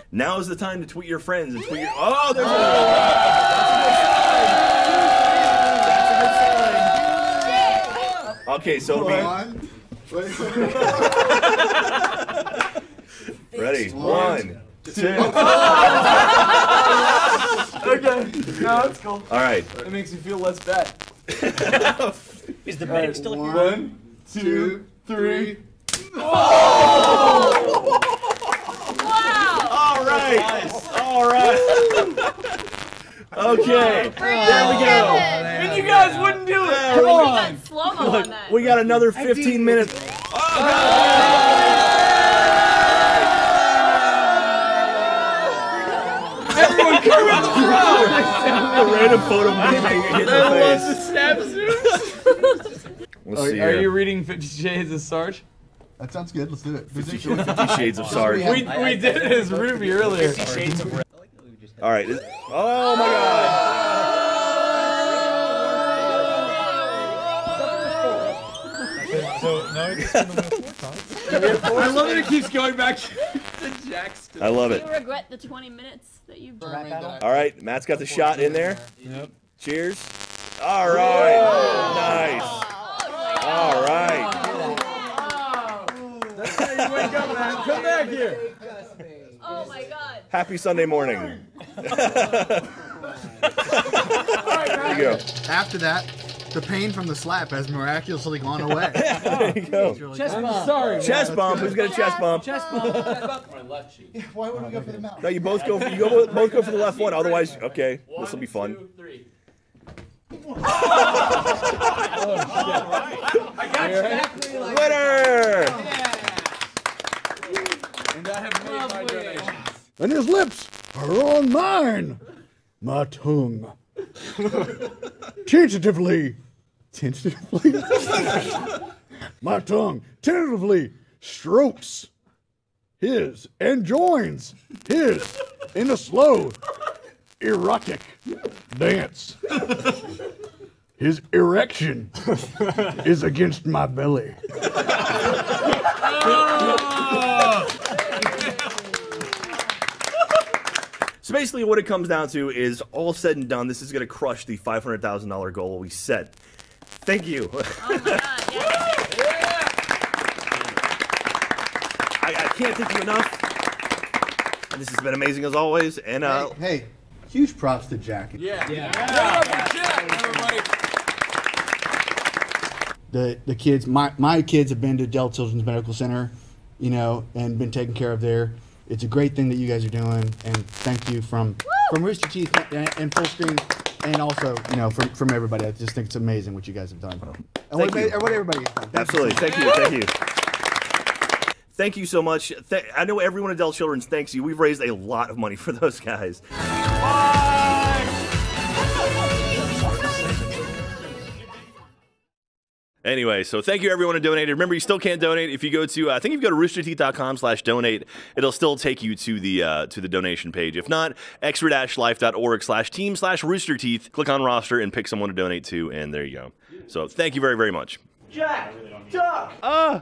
now is the time to tweet your friends and tweet your. Oh, there's a. Okay, so it'll be. Ready? One, two. Okay. No, that's cool. All right. It makes you feel less bad. Is the All medic still here? One, two, three. Oh! Wow. All right. All right. Okay. There we go. And you guys wouldn't do it. There Come on. Got slow-mo on that. We got another 15 minutes. Everyone the crowd. A random photo of me getting hit in I love the the snap zooms. Let's are, are you reading Fifty Shades of Sarge? That sounds good. Let's do it. Fifty Shades of Sarge. We, we did it as Ruby earlier. All right. Oh my God. So now we just I love that it keeps going back to Jackson. I love Do it. you regret the 20 minutes that you've All right. Matt's got the shot in there. Yep. Cheers. All right. Nice. All right. That's how you wake up, man. Come back here. Oh my god. Happy Sunday morning. there you go. After that, the pain from the slap has miraculously gone away. There you go. Chest bump. Sorry. Chest bump. Who's got a chest bump? Chest bump. My left cheek. Why would we go for the mouth? No, you both go. For, you go. Both go for the left one. Otherwise, okay, this will be fun. Oh, Winner! And I have made my donation. and his lips are on mine. My tongue. tentatively, tentatively, my tongue tentatively strokes his and joins his in a slow, erotic dance. His erection is against my belly. So basically, what it comes down to is all said and done, this is going to crush the $500,000 goal we set. Thank you. I, I can't thank you enough. And this has been amazing as always. And uh, Hey, Huge props to Jack. Yeah. Yeah. the the kids my my kids have been to Dell Children's Medical Center, you know, and been taken care of there. It's a great thing that you guys are doing, and thank you from from Rooster Teeth and, and Fullscreen, and also you know from from everybody. I just think it's amazing what you guys have done, and what, Thank you. what everybody has done. Absolutely. Thank you. Thank you. Thank you so much. Th- I know everyone at Dell Children's thanks you. We've raised a lot of money for those guys. Anyway, so thank you everyone who donated. Remember, you still can't donate if you go to. I think if you go to roosterteeth.com/donate, it'll still take you to the uh, to the donation page. If not, extra-life.org/team/roosterteeth. Click on roster and pick someone to donate to, and there you go. So thank you very very much. Jack, Duck. Ah.